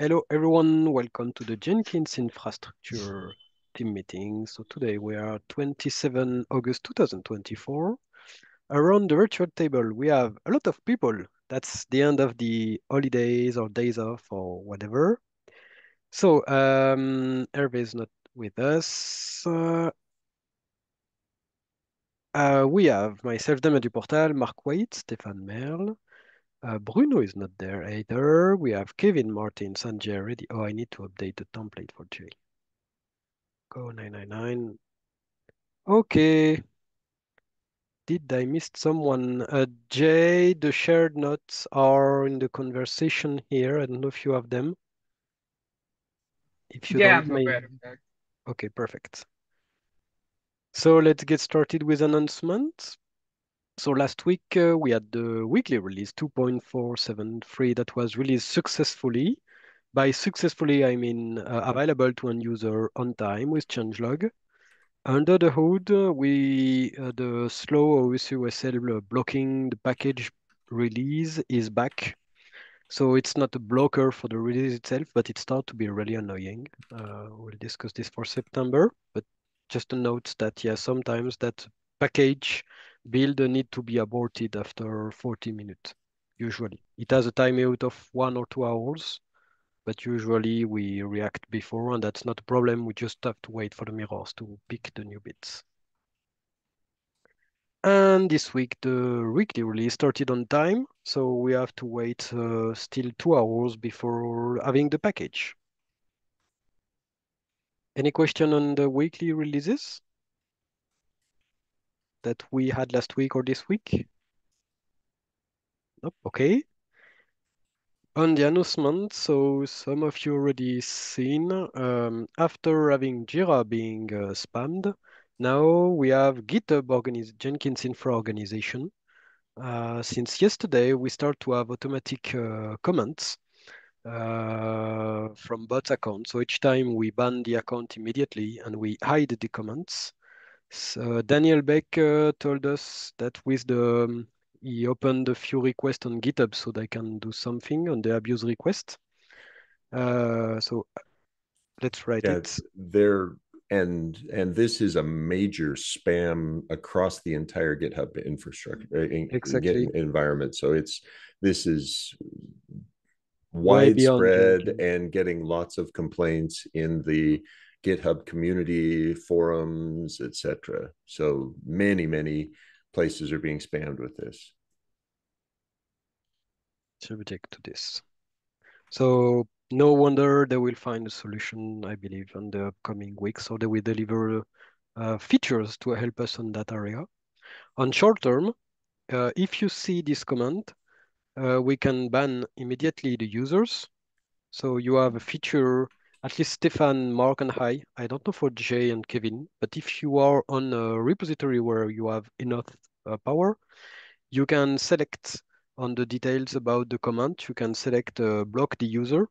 Hello everyone, welcome to the Jenkins Infrastructure team meeting. So today we are 27 August 2024. Around the virtual table, we have a lot of people. That's the end of the holidays or days off or whatever. So um, Hervé is not with us. Uh, uh, we have myself, Damien Duportal, Mark Waite, Stéphane Merle, uh, Bruno is not there either. We have Kevin Martens, Sanjay ready. Oh, I need to update the template for Jay. Go 999. Okay. Did I miss someone? Uh, Jay, the shared notes are in the conversation here. I don't know if you have them. If you yeah, don't, I'm. Okay, perfect. So let's get started with announcements. So last week uh, we had the weekly release 2.473 that was released successfully. By successfully, I mean uh, available to end user on time with changelog. Under the hood, uh, we uh, the slow OSUOSL blocking the package release is back. So it's not a blocker for the release itself, but it starts to be really annoying. Uh, we'll discuss this for September, but just a note that yeah, sometimes that package build need to be aborted after 40 minutes, usually. It has a timeout of one or two hours, but usually we react before and that's not a problem. We just have to wait for the mirrors to pick the new bits. And this week, the weekly release started on time, so we have to wait uh, still two hours before having the package. Any question on the weekly releases that we had last week or this week? Nope, okay. On the announcement, so some of you already seen, um, after having Jira being uh, spammed, now we have GitHub organiz Jenkins Infra organization. Uh, since yesterday, we start to have automatic uh, comments uh, from bot account. So each time we ban the account immediately and we hide the comments. So Daniel Beck uh, told us that with the um, he opened a few requests on GitHub so they can do something on the abuse request. Uh, so let's write yeah, it. There and and this is a major spam across the entire GitHub infrastructure uh, in, exactly. environment. So it's this is widespread and getting lots of complaints in the GitHub community forums, etc. So many many places are being spammed with this. Subject to this. So no wonder they will find a solution, I believe, in the upcoming weeks. So they will deliver uh, features to help us on that area. On short term, uh, if you see this comment, uh, we can ban immediately the users. So you have a feature, at least Stefan, Mark, and I. I don't know for Jay and Kevin, but if you are on a repository where you have enough uh, power, you can select on the details about the comment, you can select uh, block the user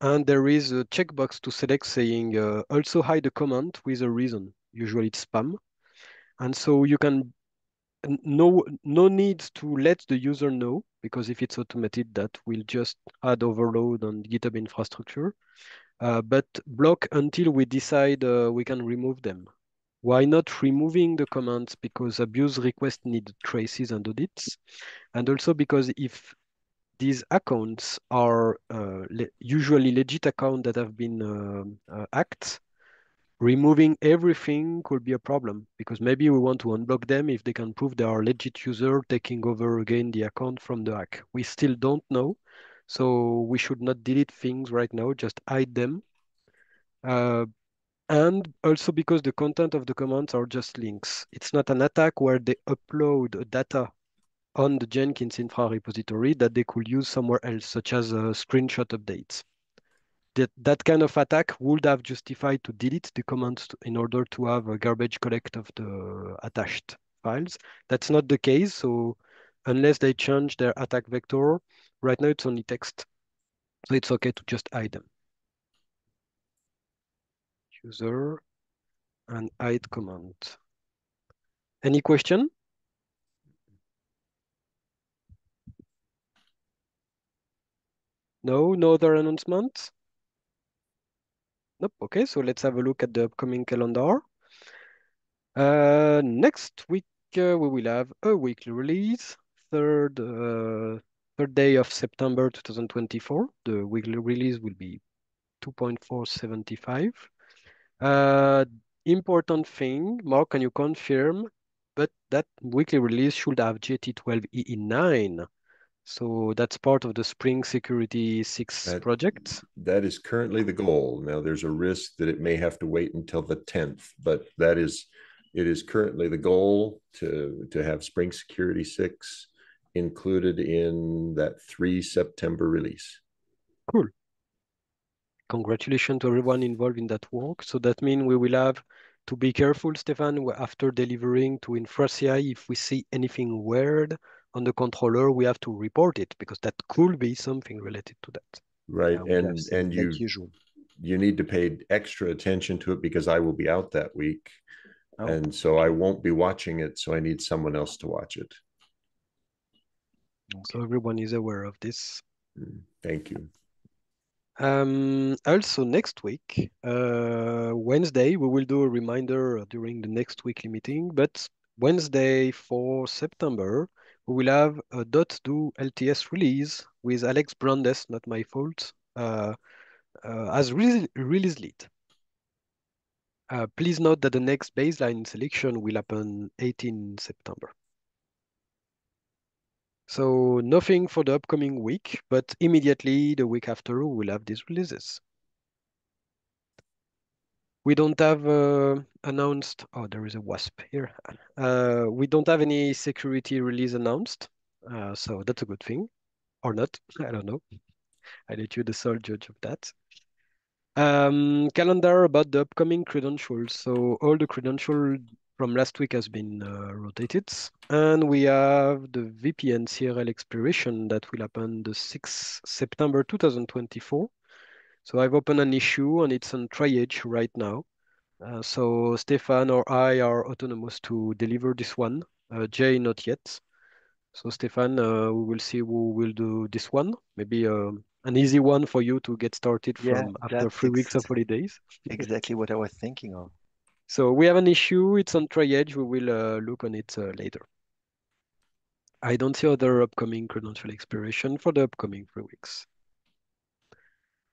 and there is a checkbox to select saying uh, also hide the comment with a reason. Usually it's spam. And so you can, no, no need to let the user know because if it's automated, that will just add overload on GitHub infrastructure. Uh, but block until we decide uh, we can remove them. Why not removing the comments? Because abuse requests need traces and audits. And also because if these accounts are uh, le usually legit accounts that have been uh, uh, hacked, removing everything could be a problem because maybe we want to unblock them if they can prove they are legit user taking over again the account from the hack. We still don't know. So we should not delete things right now, just hide them. Uh, and also because the content of the commands are just links. It's not an attack where they upload data on the Jenkins infra repository that they could use somewhere else, such as a screenshot updates. That, that kind of attack would have justified to delete the commands in order to have a garbage collect of the attached files. That's not the case, so unless they change their attack vector, right now it's only text. So it's okay to just hide them. User and hide command. Any question? No, no other announcements? Nope. Okay, so let's have a look at the upcoming calendar. Uh, next week uh, we will have a weekly release, third uh, third day of September 2024. The weekly release will be 2.475. Uh, important thing, Mark, can you confirm? But that weekly release should have Jetty 12 EE 9. So that's part of the Spring Security 6 That- project. That is currently the goal. Now, there's a risk that it may have to wait until the tenth, but that is, it is currently the goal to, to have Spring Security Six included in that three September release. Cool. Congratulations to everyone involved in that work. So that means we will have to be careful, Stefan, after delivering to InfraCI, if we see anything weird on the controller, we have to report it because that could be something related to that. Right, and, and you, usual. you need to pay extra attention to it because I will be out that week. Oh. And so I won't be watching it, so I need someone else to watch it. So everyone is aware of this. Mm, Thank you. Um, also next week, uh, Wednesday, we will do a reminder during the next weekly meeting, but Wednesday for September, we will have a .do LTS release with Alex Brandes, not my fault, uh, uh, as re release lead. Uh, please note that the next baseline selection will happen 18 September. So nothing for the upcoming week, but immediately the week after we will have these releases. We don't have uh, announced, oh, there is a WASP here. Uh, we don't have any security release announced, uh, so that's a good thing, or not, I don't know. I let you the sole judge of that. Um, calendar about the upcoming credentials. So all the credential from last week has been uh, rotated. And we have the VPN CRL expiration that will happen the 6th September 2024. So I've opened an issue and it's on triage right now. Uh, so Stefan or I are autonomous to deliver this one. Uh, Jay, not yet. So Stefan, uh, we will see who will do this one. Maybe um, an easy one for you to get started Yeah, from after three weeks of holidays. Exactly what I was thinking of. So we have an issue. It's on triage. We will uh, look on it uh, later. I don't see other upcoming credential expiration for the upcoming three weeks.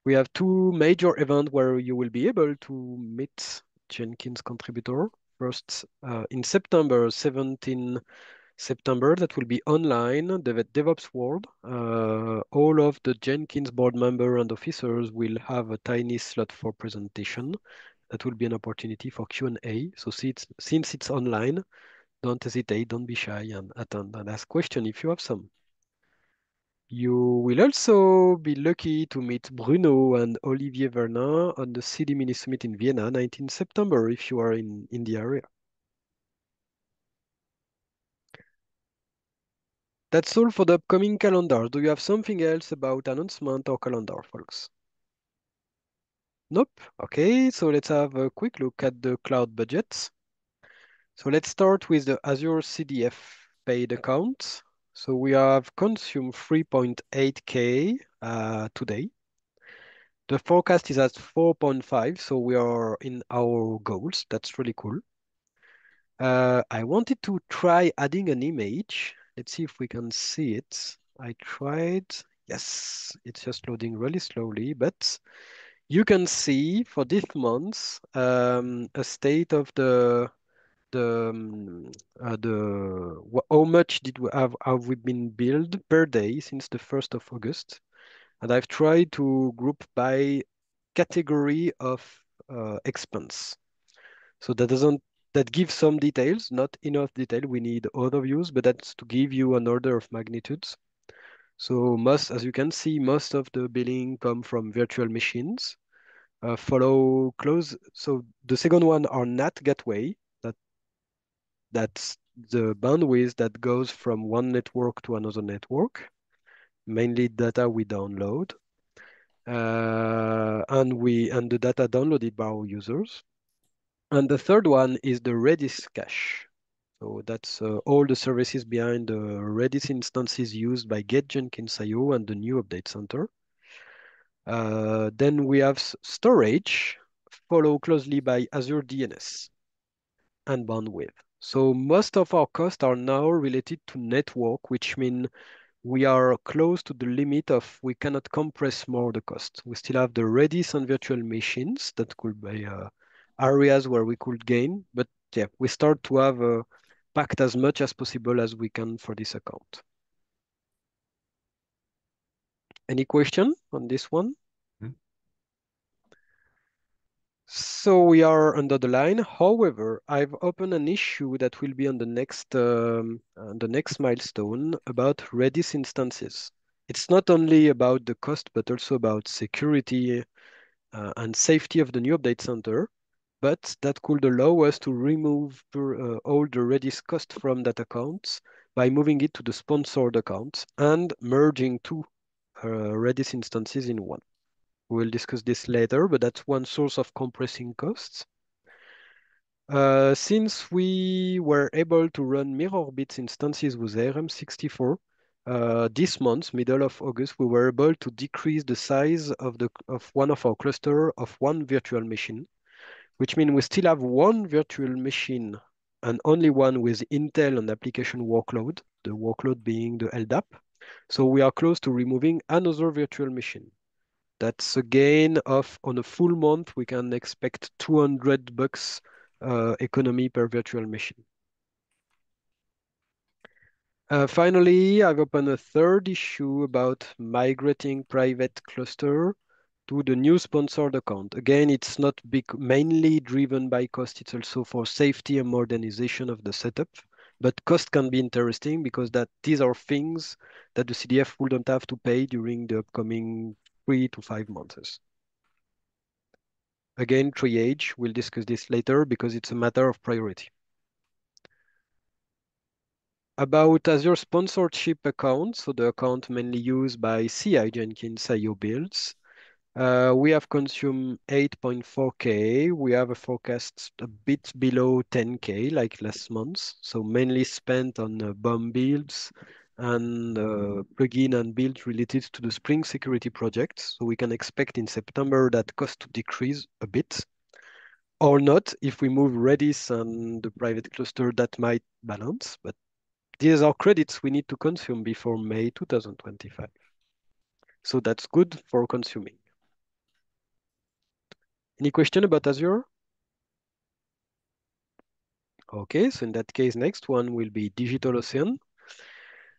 We have two major events where you will be able to meet Jenkins contributor. First, uh, in September, 17 September, that will be online, the DevOps World. Uh, all of the Jenkins board member and officers will have a tiny slot for presentation. That will be an opportunity for Q&A. So since, it's online, don't hesitate, don't be shy and attend and ask questions if you have some. You will also be lucky to meet Bruno and Olivier Vernin on the CD Mini Summit in Vienna, 19 September, if you are in, in the area. That's all for the upcoming calendar. Do you have something else about announcement or calendar, folks? Nope. Okay, so let's have a quick look at the cloud budgets. So let's start with the Azure CDF paid account. So we have consumed 3.8K uh, today. The forecast is at 4.5, so we are in our goals. That's really cool. Uh, I wanted to try adding an image. Let's see if we can see it. I tried. Yes, it's just loading really slowly, but you can see for this month um, a state of the the um, uh, the how much did we have have we been billed per day since the 1st of August. And I've tried to group by category of uh, expense. So that doesn't that gives some details, not enough detail. We need other views, but that's to give you an order of magnitudes. So most, as you can see, most of the billing come from virtual machines. Uh, follow close. So the second one are NAT gateway. That that's the bandwidth that goes from one network to another network, mainly data we download. Uh, and we and the data downloaded by our users. And the third one is the Redis cache. So that's uh, all the services behind the Redis instances used by Get Jenkins IO and the new update center. Uh, then we have storage, followed closely by Azure DNS and bandwidth. So most of our costs are now related to network, which means we are close to the limit of we cannot compress more the cost. We still have the Redis and virtual machines that could be uh, areas where we could gain, but yeah, we start to have uh, packed as much as possible as we can for this account. Any question on this one? Hmm. So we are under the line. However, I've opened an issue that will be on the next um, on the next milestone about Redis instances. It's not only about the cost, but also about security uh, and safety of the new update center. But that could allow us to remove uh, all the Redis cost from that account by moving it to the sponsored account and merging two uh, Redis instances in one. We'll discuss this later, but that's one source of compressing costs. Uh, since we were able to run MirrorBits instances with ARM64, uh, this month, middle of August, we were able to decrease the size of the of one of our cluster of one virtual machine, which means we still have one virtual machine and only one with Intel and application workload, the workload being the LDAP. So we are close to removing another virtual machine. That's a gain of, on a full month, we can expect 200 bucks uh, economy per virtual machine. Uh, finally, I've opened a third issue about migrating private cluster to the new sponsored account. Again, it's not big, mainly driven by cost. It's also for safety and modernization of the setup. But cost can be interesting because that these are things that the CDF wouldn't have to pay during the upcoming three to five months. Again, triage, we'll discuss this later because it's a matter of priority. About Azure sponsorship account, so the account mainly used by CI Jenkins IO builds, we have consumed 8.4K. We have a forecast a bit below 10K like last month. So mainly spent on uh, BOM builds and uh, plugin and build related to the Spring Security project. So we can expect in September that cost to decrease a bit or not. If we move Redis and the private cluster, that might balance, but these are credits we need to consume before May 2025. So that's good for consuming. Any question about Azure? Okay, so in that case, next one will be DigitalOcean.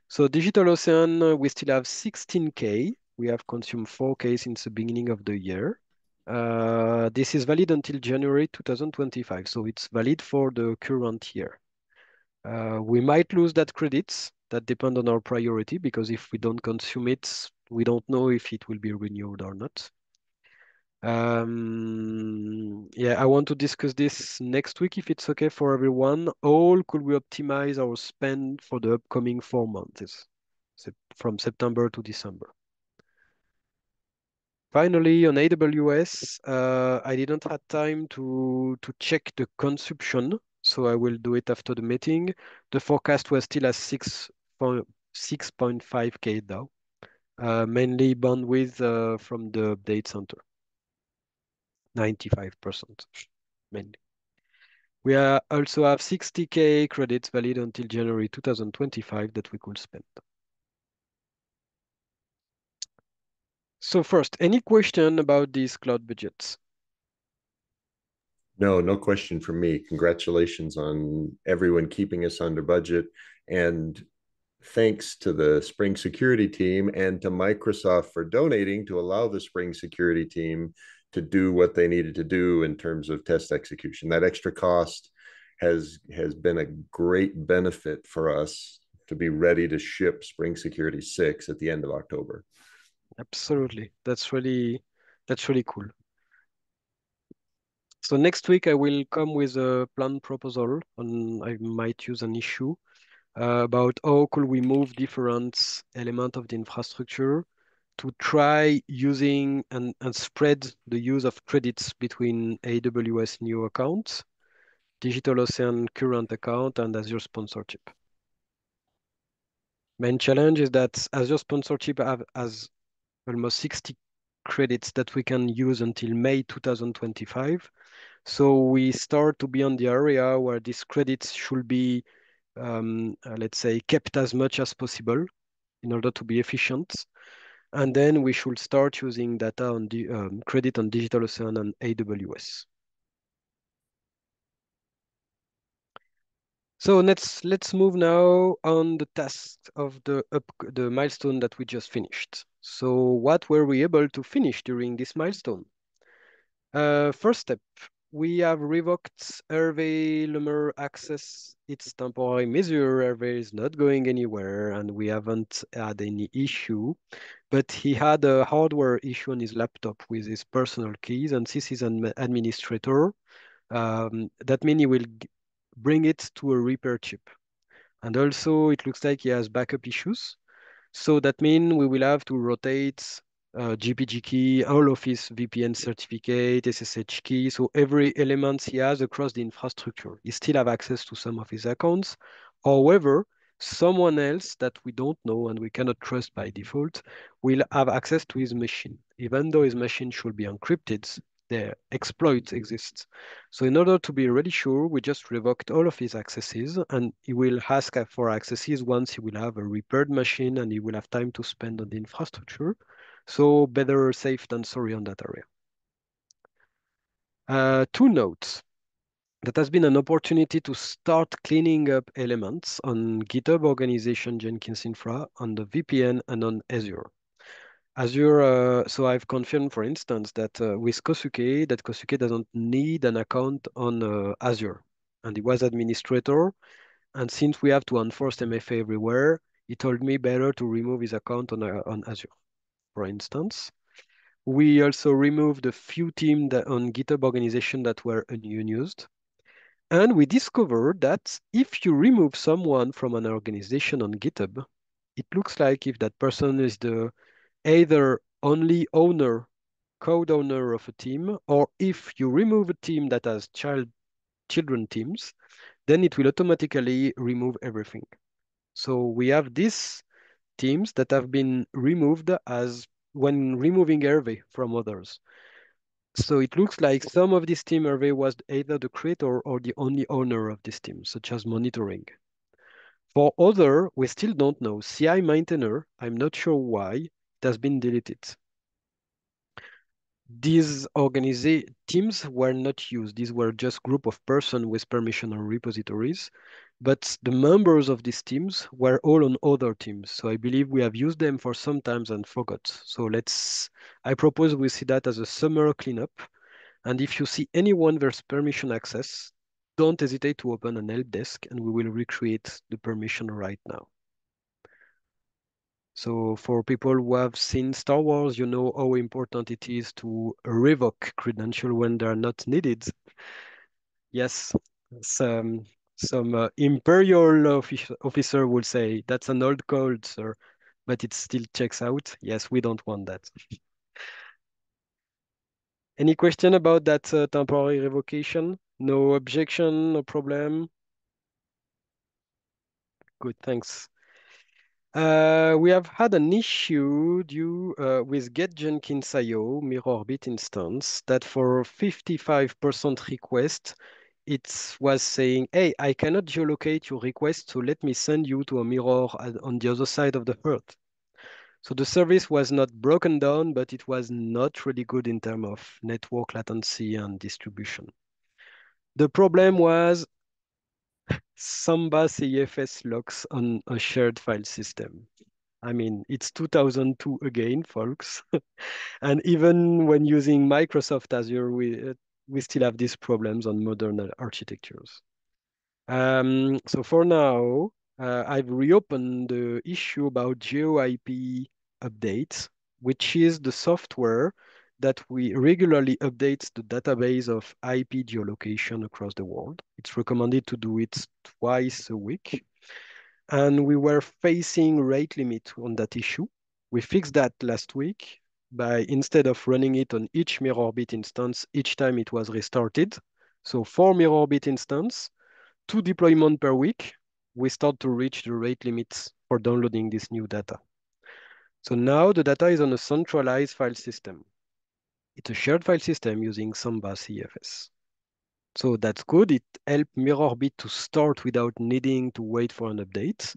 So DigitalOcean, uh, we still have 16K. We have consumed 4K since the beginning of the year. Uh, this is valid until January 2025, so it's valid for the current year. Uh, we might lose that credits. That depend on our priority because if we don't consume it, we don't know if it will be renewed or not. Um, yeah, I want to discuss this next week if it's okay for everyone. How could we optimize our spend for the upcoming four months from September to December? Finally, on AWS, uh, I didn't have time to, to check the consumption, so I will do it after the meeting. The forecast was still at 6.5K though, uh, mainly bandwidth uh, from the update center. 95% mainly. We also have 60K credits valid until January 2025 that we could spend. So first, any question about these cloud budgets? No, no question from me. Congratulations on everyone keeping us under budget. And thanks to the Spring Security team and to Microsoft for donating to allow the Spring Security team to do what they needed to do in terms of test execution. That extra cost has has been a great benefit for us to be ready to ship Spring Security 6 at the end of October. Absolutely. That's really that's really cool. So next week I will come with a plan proposal and I might use an issue uh, about how could we move different element of the infrastructure to try using and, and spread the use of credits between AWS new accounts, DigitalOcean current account, and Azure sponsorship. Main challenge is that Azure sponsorship have, has almost 60 credits that we can use until May 2025. So we start to be on the area where these credits should be, um, uh, let's say, kept as much as possible in order to be efficient. And then we should start using data on the um, credit on DigitalOcean and AWS. So let's let's move now on the task of the up, the milestone that we just finished. So what were we able to finish during this milestone? Uh, first step, we have revoked Hervé Le Meur access. It's temporary measure. Hervé is not going anywhere, and we haven't had any issue. But he had a hardware issue on his laptop with his personal keys, and this is an administrator. Um, that means he will bring it to a repair chip. And also it looks like he has backup issues. So that means we will have to rotate uh, GPG key, all of his VPN certificate, SSH key. So every element he has across the infrastructure, he still have access to some of his accounts. However, someone else that we don't know and we cannot trust by default will have access to his machine. Even though his machine should be encrypted, the exploit exists. So in order to be really sure, we just revoked all of his accesses and he will ask for accesses once he will have a repaired machine and he will have time to spend on the infrastructure. So better safe than sorry on that area. Uh, two notes. That has been an opportunity to start cleaning up elements on GitHub organization Jenkins Infra, on the VPN and on Azure. Azure, uh, so I've confirmed, for instance, that uh, with Kohsuke, that Kohsuke doesn't need an account on uh, Azure. And he was administrator. And since we have to enforce MFA everywhere, he told me better to remove his account on, uh, on Azure, for instance. We also removed a few teams on GitHub organization that were unused. And we discovered that if you remove someone from an organization on GitHub, it looks like if that person is the either only owner, code owner of a team, or if you remove a team that has child children teams, then it will automatically remove everything. So we have these teams that have been removed as when removing Hervé from others. So it looks like some of this team Hervé was either the creator or the only owner of this team, such as monitoring. For other, we still don't know. CI maintainer, I'm not sure why, it has been deleted. These organization teams were not used. These were just group of person with permission on repositories, but the members of these teams were all on other teams. So I believe we have used them for some times and forgot. So let's, I propose we see that as a summer cleanup. And if you see anyone with permission access, don't hesitate to open an help desk and we will recreate the permission right now. So for people who have seen Star Wars, you know how important it is to revoke credential when they're not needed. Yes, some some uh, imperial offic officer would say that's an old code, sir, but it still checks out. Yes, we don't want that. Any question about that uh, temporary revocation? No objection, no problem. Good, thanks. Uh, we have had an issue due uh, with Get Jenkins IO Mirrorbit instance that for 55% request, it was saying, hey, I cannot geolocate your request, so let me send you to a mirror on the other side of the earth. So the service was not broken down, but it was not really good in terms of network latency and distribution. The problem was Samba CIFS locks on a shared file system. I mean, it's 2002 again, folks. and even when using Microsoft Azure, we, we still have these problems on modern architectures. Um, so for now, uh, I've reopened the issue about GeoIP updates, which is the software that we regularly update the database of IP geolocation across the world. It's recommended to do it twice a week. And we were facing rate limit on that issue. We fixed that last week by instead of running it on each Mirrorbit instance each time it was restarted. So four Mirrorbit instance, two deployment per week, we start to reach the rate limits for downloading this new data. So now the data is on a centralized file system. it's a shared file system using Samba CIFS. So that's good. It helped MirrorBit to start without needing to wait for an update,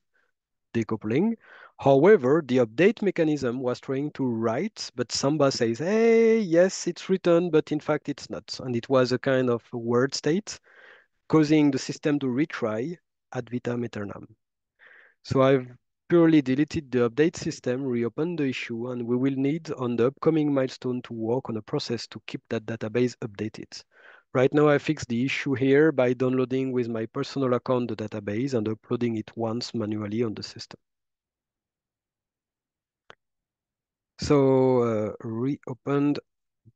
decoupling. However, the update mechanism was trying to write, but Samba says, hey, yes, it's written, but in fact it's not. And it was a kind of a word state, causing the system to retry ad vitam aeternam. So I've purely deleted the update system, reopened the issue, and we will need on the upcoming milestone to work on a process to keep that database updated. Right now, I fixed the issue here by downloading with my personal account the database and uploading it once manually on the system. So uh, reopened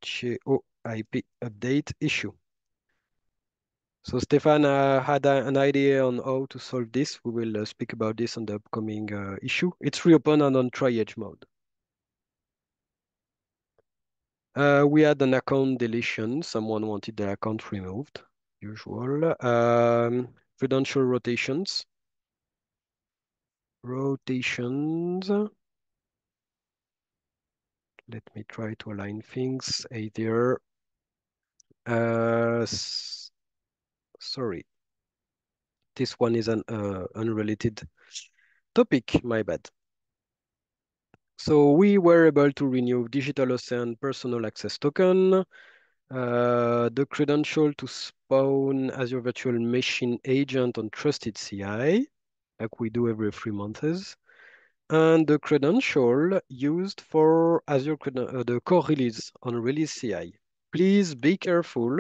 GeoIP update issue. So Stefan uh, had a, an idea on how to solve this. We will uh, speak about this on the upcoming uh, issue. It's reopened and on triage mode. Uh, we had an account deletion. Someone wanted the account removed, usual. Um, credential rotations. Rotations. Let me try to align things either. Uh, sorry. This one is an uh, unrelated topic, my bad. So we were able to renew DigitalOcean personal access token, uh, the credential to spawn Azure Virtual Machine agent on Trusted CI, like we do every three months, and the credential used for Azure uh, the core release on Release CI. Please be careful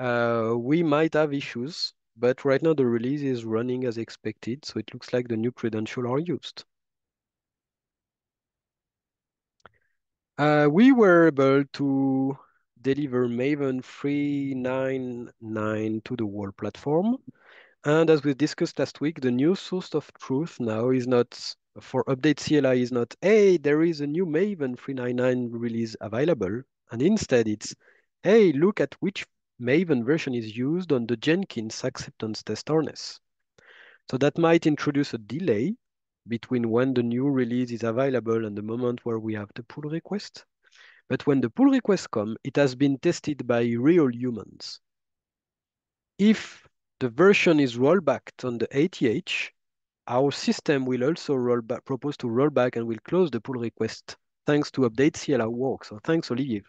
uh, we might have issues, but right now the release is running as expected, so it looks like the new credential are used. Uh, we were able to deliver Maven 399 to the wall platform. And as we discussed last week, the new source of truth now is not for update CLI is not, hey, there is a new Maven 399 release available. And instead it's, hey, look at which Maven version is used on the Jenkins acceptance test harness. So that might introduce a delay between when the new release is available and the moment where we have the pull request. But when the pull request come, it has been tested by real humans. If the version is rollbacked on the ATH, our system will also roll back, propose to roll back and will close the pull request thanks to update CLI work. So thanks, Olivier.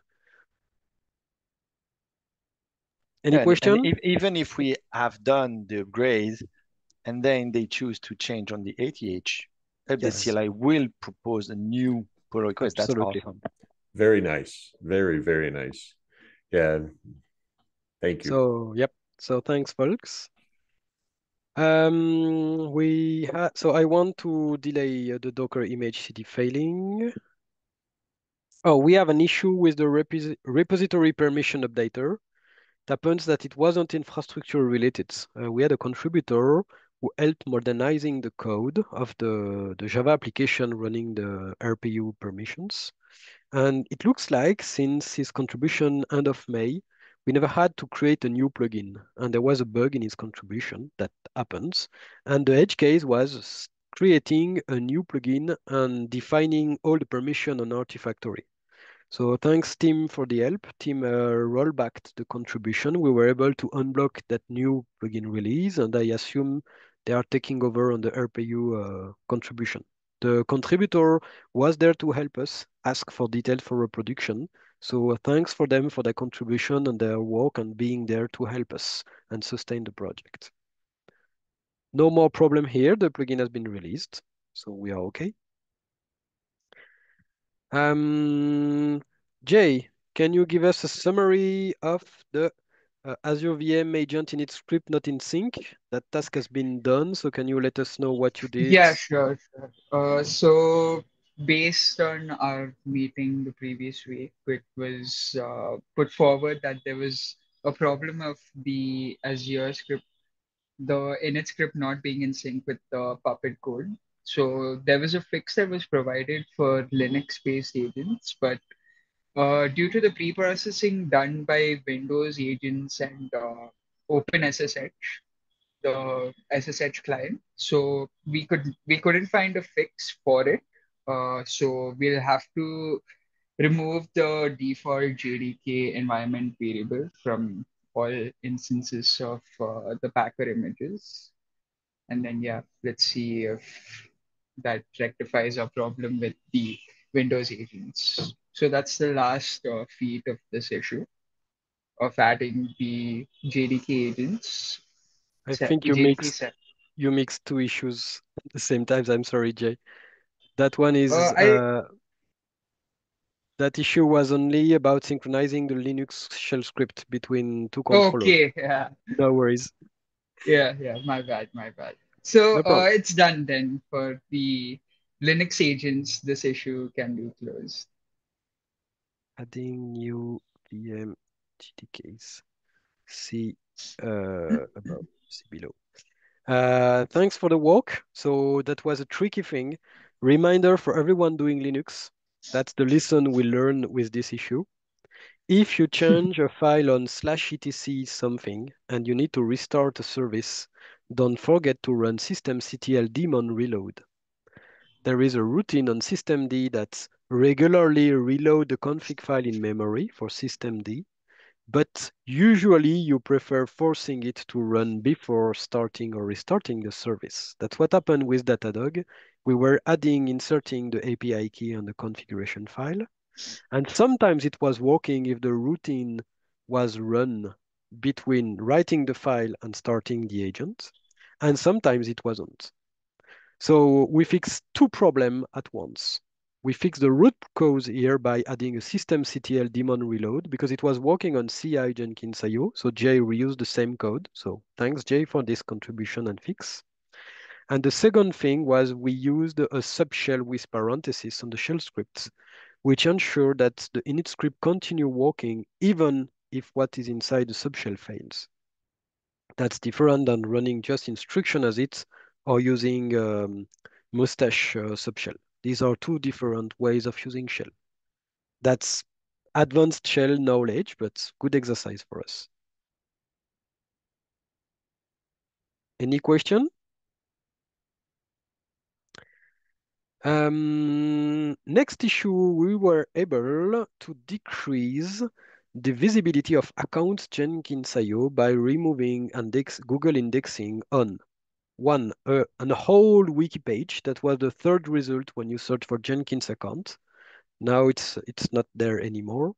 Any Yeah, and- question? and if- even if we have done the upgrade and then they choose to change on the ATH, update Yes. CLI will propose a new pull request. That's Absolutely. awesome. Very nice. Very, very nice. Yeah. Thank you. So yep. So thanks, folks. Um, we had so I want to delay uh, the Docker image CD failing. Oh, we have an issue with the repos repository permission updater. It happens that it wasn't infrastructure related. Uh, we had a contributor who helped modernizing the code of the, the Java application running the RPU permissions. And it looks like since his contribution end of May, we never had to create a new plugin. And there was a bug in his contribution that happens. And the edge case was creating a new plugin and defining all the permission on Artifactory. So thanks Tim, for the help. Tim uh, rollbacked the contribution. We were able to unblock that new plugin release, and I assume they are taking over on the RPU uh, contribution. The contributor was there to help us ask for details for reproduction. So uh, thanks for them for their contribution and their work and being there to help us and sustain the project. No more problem here. The plugin has been released, so we are okay. Um, Jay, can you give us a summary of the uh, Azure VM agent in its script not in sync? That task has been done, so can you let us know what you did? Yeah, sure, sure. Uh, so based on our meeting the previous week, it was uh, put forward that there was a problem of the Azure script, the init script not being in sync with the Puppet code. So there was a fix that was provided for Linux-based agents, but uh, due to the pre-processing done by Windows agents and uh, OpenSSH, the SSH client. So we could we couldn't find a fix for it. Uh, so we'll have to remove the default JDK environment variable from all instances of uh, the Packer images. And then, yeah, let's see if that rectifies our problem with the Windows agents. So that's the last uh, feat of this issue of adding the JDK agents. I think you JDK mixed set. you mixed two issues at the same time. I'm sorry, Jay. That one is Uh, I uh, that issue was only about synchronizing the Linux shell script between two controllers. okay, yeah, No worries. yeah, yeah. My bad, my bad. So No uh, it's done then for the Linux agents. This issue can be closed. Adding new VM JDKs. See uh, above, see below. Uh, thanks for the walk. So that was a tricky thing. Reminder for everyone doing Linux. That's the lesson we learn with this issue. If you change a file on slash etc something and you need to restart a service, don't forget to run systemctl daemon reload. There is a routine on systemd that regularly reload the config file in memory for systemd, but usually you prefer forcing it to run before starting or restarting the service. That's what happened with Datadog. We were adding, inserting the API key on the configuration file. And sometimes it was working if the routine was run between writing the file and starting the agent. And sometimes it wasn't. So we fixed two problems at once. We fixed the root cause here by adding a systemctl daemon reload because it was working on CI Jenkins IO. So Jay reused the same code. So thanks Jay for this contribution and fix. And the second thing was we used a subshell with parentheses on the shell scripts, which ensure that the init script continue working even if what is inside the subshell fails. That's different than running just instruction as it or using um, mustache uh, subshell. These are two different ways of using shell. That's advanced shell knowledge, but good exercise for us. Any question? Um, next issue, we were able to decrease the visibility of accounts Jenkins.io by removing index, Google indexing on one, uh, a whole wiki page. That was the third result when you search for Jenkins account. Now it's it's not there anymore.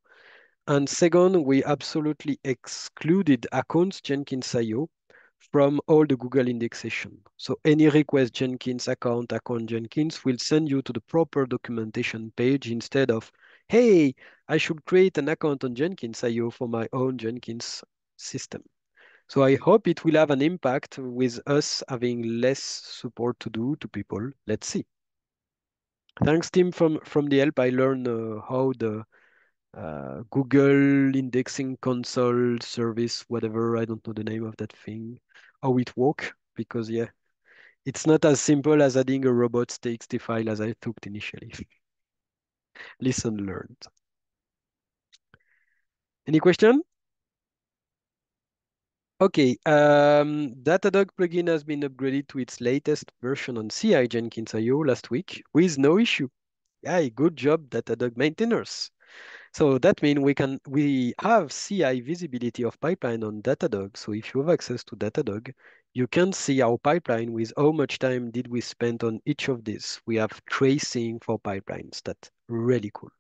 And second, we absolutely excluded accounts Jenkins.io from all the Google indexation. So any request Jenkins account, account Jenkins will send you to the proper documentation page instead of, hey, I should create an account on Jenkins.io for my own Jenkins system. So I hope it will have an impact with us having less support to do to people. Let's see. Thanks, Tim, from, from the help. I learned uh, how the uh, Google indexing console service, whatever, I don't know the name of that thing, how it work, because yeah, it's not as simple as adding a robots.txt file as I thought initially. Listen learned. Any question? Okay, um, Datadog plugin has been upgraded to its latest version on CI Jenkins IO last week with no issue. Yeah, good job, Datadog maintainers. So that means we can we have CI visibility of pipeline on Datadog. So if you have access to Datadog, you can see our pipeline with how much time did we spend on each of these. We have tracing for pipelines. That's really cool.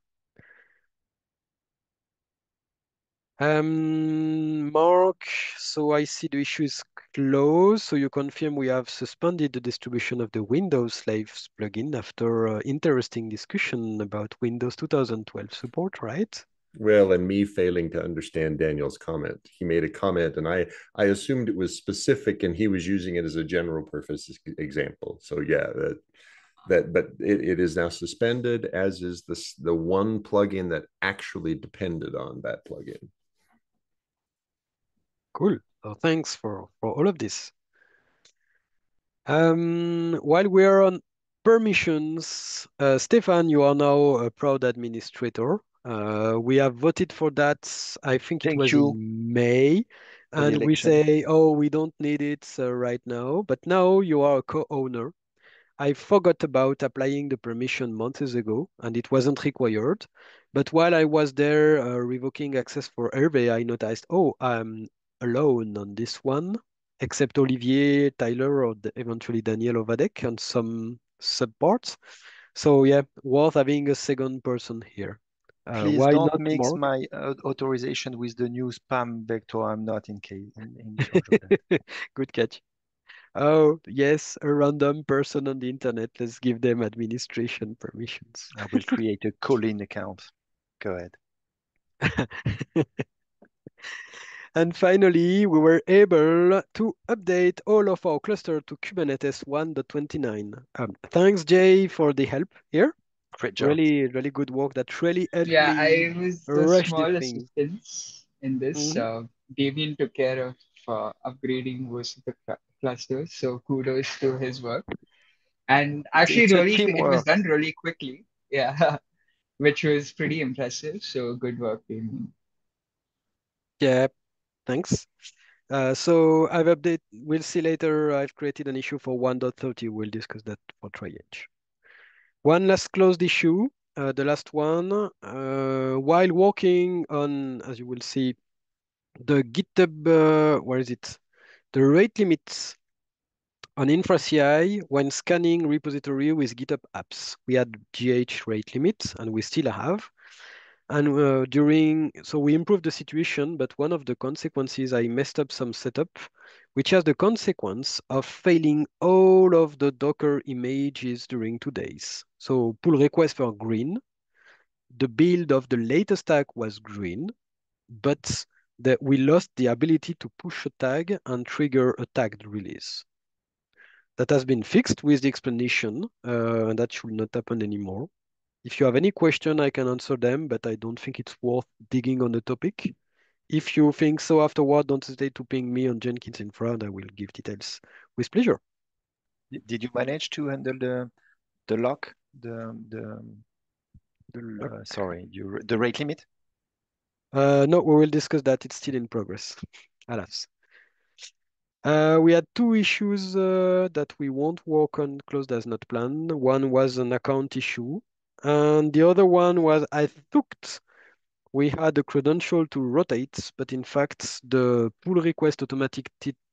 Um, Mark, so I see the issue is closed. So you confirm we have suspended the distribution of the Windows Slaves plugin after uh, interesting discussion about Windows 2012 support, right? Well, and me failing to understand Daniel's comment. He made a comment, and I I assumed it was specific, and he was using it as a general purpose example. So yeah, that that but it, it is now suspended, as is this the one plugin that actually depended on that plugin. Cool. So thanks for, for all of this. Um, while we are on permissions, uh, Stefan, you are now a proud administrator. Uh, we have voted for that, I think it was you in May, and we say, oh, we don't need it uh, right now, but now you are a co-owner. I forgot about applying the permission months ago, and it wasn't required. But while I was there uh, revoking access for Hervé, I noticed, oh, I'm alone on this one, except Olivier, Tyler, or eventually Daniel Ovadek on some subparts. So yeah, worth having a second person here. Uh, Please why don't not mix more? my uh, authorization with the new spam vector. I'm not in case in, in charge of that. Good catch. Oh, yes, a random person on the internet. Let's give them administration permissions. I will create a Colin account. Go ahead. And finally, we were able to update all of our cluster to Kubernetes 1.29. Um, thanks, Jay, for the help here. Great job. Really, really good work. That really helped Yeah, me I was the rush small assistance in this. Mhm. Uh, Damien took care of uh, upgrading most of the clusters, so kudos to his work. And actually, it's really, it was done really quickly. Yeah, which was pretty impressive. So good work, Damien. Yeah, thanks. Uh, so I've updated, we'll see later, I've created an issue for 1.30. We'll discuss that for triage. One last closed issue, uh, the last one. Uh, while working on, as you will see, the GitHub, uh, where is it? The rate limits on InfraCI when scanning repository with GitHub apps. We had GH rate limits, and we still have. And uh, during, so we improved the situation, but one of the consequences, I messed up some setup, which has the consequence of failing all of the Docker images during two days. So pull requests were green. The build of the latest tag was green, but that we lost the ability to push a tag and trigger a tagged release. That has been fixed with the explanation, uh, and that should not happen anymore. If you have any question, I can answer them, but I don't think it's worth digging on the topic. If you think so afterward, don't hesitate to ping me on Jenkins Infra, and I will give details with pleasure. Did you manage to handle the the lock, the the the uh, sorry, you the rate limit? Uh, no, we will discuss that. It's still in progress, alas. Uh, we had two issues uh, that we won't work on closed as not planned. One was an account issue, and the other one was I thought we had a credential to rotate, but in fact, the pull request automatic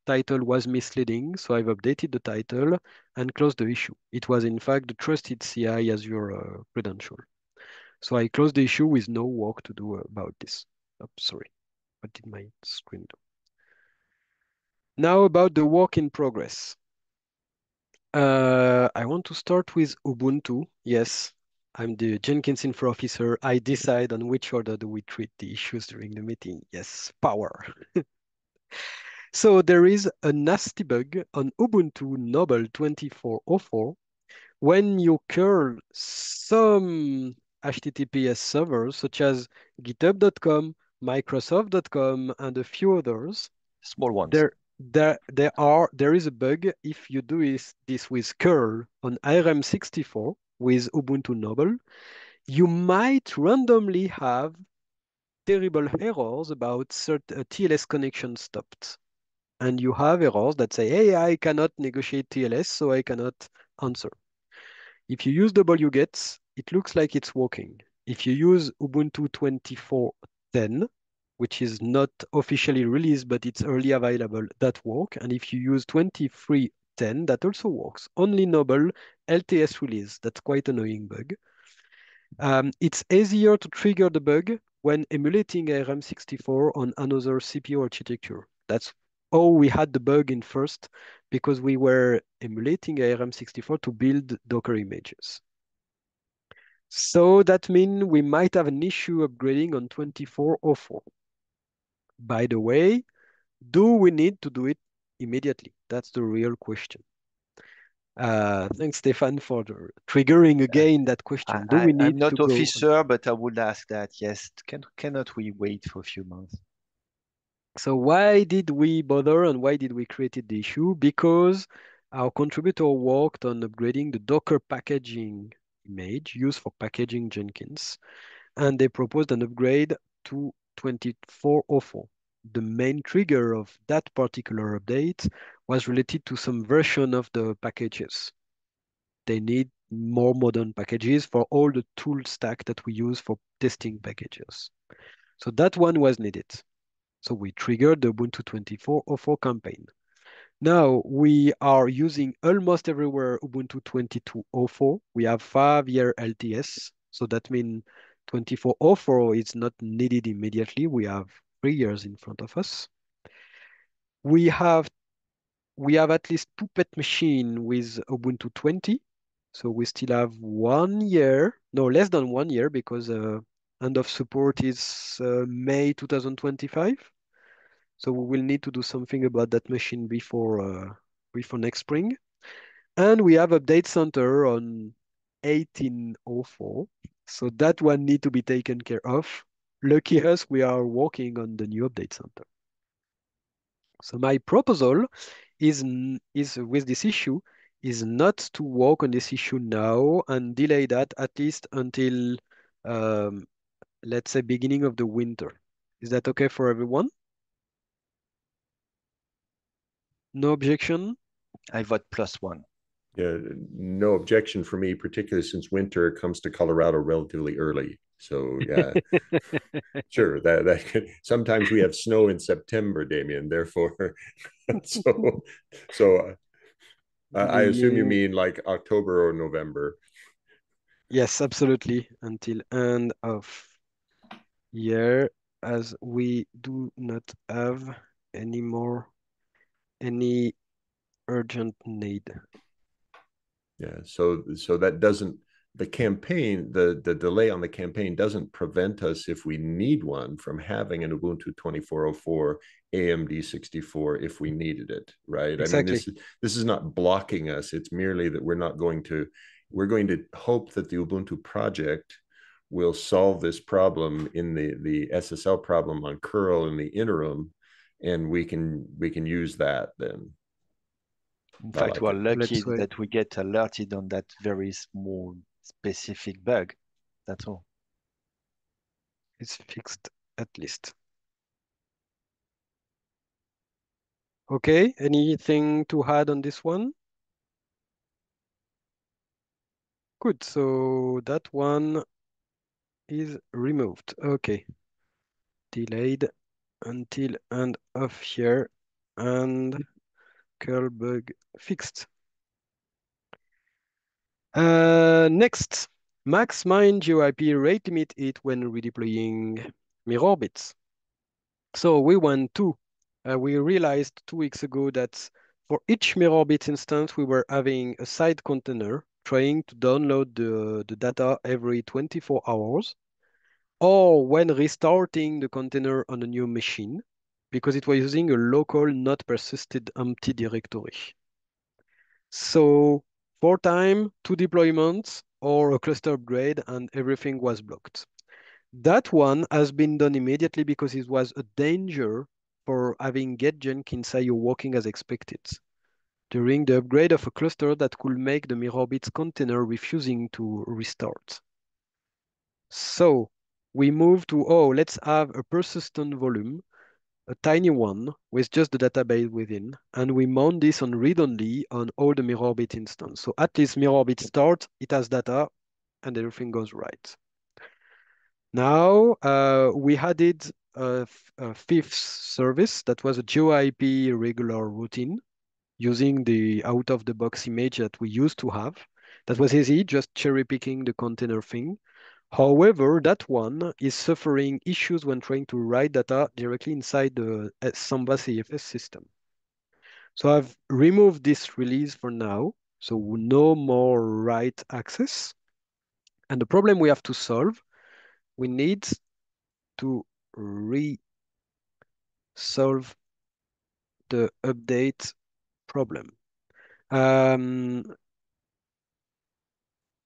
title was misleading, so I've updated the title and closed the issue. It was in fact the trusted CI Azure uh, credential. So I closed the issue with no work to do about this. Oh, sorry, what did my screen do? Now about the work in progress. Uh, I want to start with Ubuntu. Yes, I'm the Jenkins Infra officer. I decide on which order do we treat the issues during the meeting. Yes, power. so there is a nasty bug on Ubuntu Noble 2404 when you curl some HTTPS servers such as github.com, microsoft.com, and a few others. Small ones. There, there, there are there is a bug if you do is, this with curl on ARM64 with Ubuntu Noble, you might randomly have terrible errors about cert, uh, a TLS connection stopped. And you have errors that say, hey, I cannot negotiate TLS, so I cannot answer. If you use wget, it looks like it's working. If you use Ubuntu 24.10, which is not officially released, but it's early available, that work. And if you use 23.10, that also works. Only Noble LTS release. That's quite annoying bug. Um, it's easier to trigger the bug when emulating ARM64 on another CPU architecture. That's how we had the bug in first, because we were emulating ARM64 to build Docker images. So that means we might have an issue upgrading on 2404. By the way, do we need to do it immediately? That's the real question. Uh, thanks, Stefan, for the, triggering again that question. I, Do we I, need I'm not to go? officer, but I would ask that. Yes, can cannot we wait for a few months? So why did we bother and why did we create the issue? Because our contributor worked on upgrading the Docker packaging image used for packaging Jenkins, and they proposed an upgrade to 2404. The main trigger of that particular update was related to some version of the packages. they need more modern packages for all the tool stack that we use for testing packages. So that one was needed. So we triggered the Ubuntu 24.04 campaign. Now we are using almost everywhere Ubuntu 22.04. We have five-year LTS, so that means 24.04 is not needed immediately. We have three years in front of us. We have we have at least Puppet machine with Ubuntu 20. So we still have one year, no, less than one year because uh, end of support is uh, May 2025. So we will need to do something about that machine before uh, before next spring. And we have update center on 1804. So that one need to be taken care of. Lucky us, we are working on the new update center. So my proposal is, is with this issue is not to work on this issue now and delay that at least until, um, let's say, beginning of the winter. Is that okay for everyone? No objection? I vote plus one. Yeah, no objection for me, particularly since winter comes to Colorado relatively early. So yeah, sure. That that could, sometimes we have snow in September, Damien. Therefore, so so uh, I assume you mean like October or November. Yes, absolutely. Until end of year, as we do not have any more any urgent need. Yeah. So so that doesn't the campaign, the, the delay on the campaign doesn't prevent us, if we need one, from having an Ubuntu 2404 AMD 64 if we needed it, right? Exactly. I mean, this, this is not blocking us. It's merely that we're not going to, we're going to hope that the Ubuntu project will solve this problem in the, the SSL problem on curl in the interim, and we can we can use that then. In fact, like we're lucky that we get alerted on that very small specific bug. That's all. It's fixed at least. Okay, anything to add on this one? Good, so that one is removed. Okay. Delayed until end of here and curl bug fixed. Uh, next, MaxMind GeoIP rate limit it when redeploying MirrorBits. So we went to, uh, we realized two weeks ago that for each mirror bit instance, we were having a side container trying to download the, the data every 24 hours or when restarting the container on a new machine because it was using a local not persisted empty directory. So four time, two deployments, or a cluster upgrade, and everything was blocked. That one has been done immediately because it was a danger for having get Jenkins IO working as expected during the upgrade of a cluster that could make the MirrorBits container refusing to restart. So we move to, oh, let's have a persistent volume a tiny one with just the database within, and we mount this on read-only on all the MirrorBit instance. So at least MirrorBit starts, it has data, and everything goes right. Now uh, we added a, a, fifth service that was a GeoIP regular routine using the out-of-the-box image that we used to have. That was easy, just cherry picking the container thing. However, that one is suffering issues when trying to write data directly inside the Samba CIFS system. So I've removed this release for now, so no more write access. And the problem we have to solve, we need to re-solve the update problem. Um,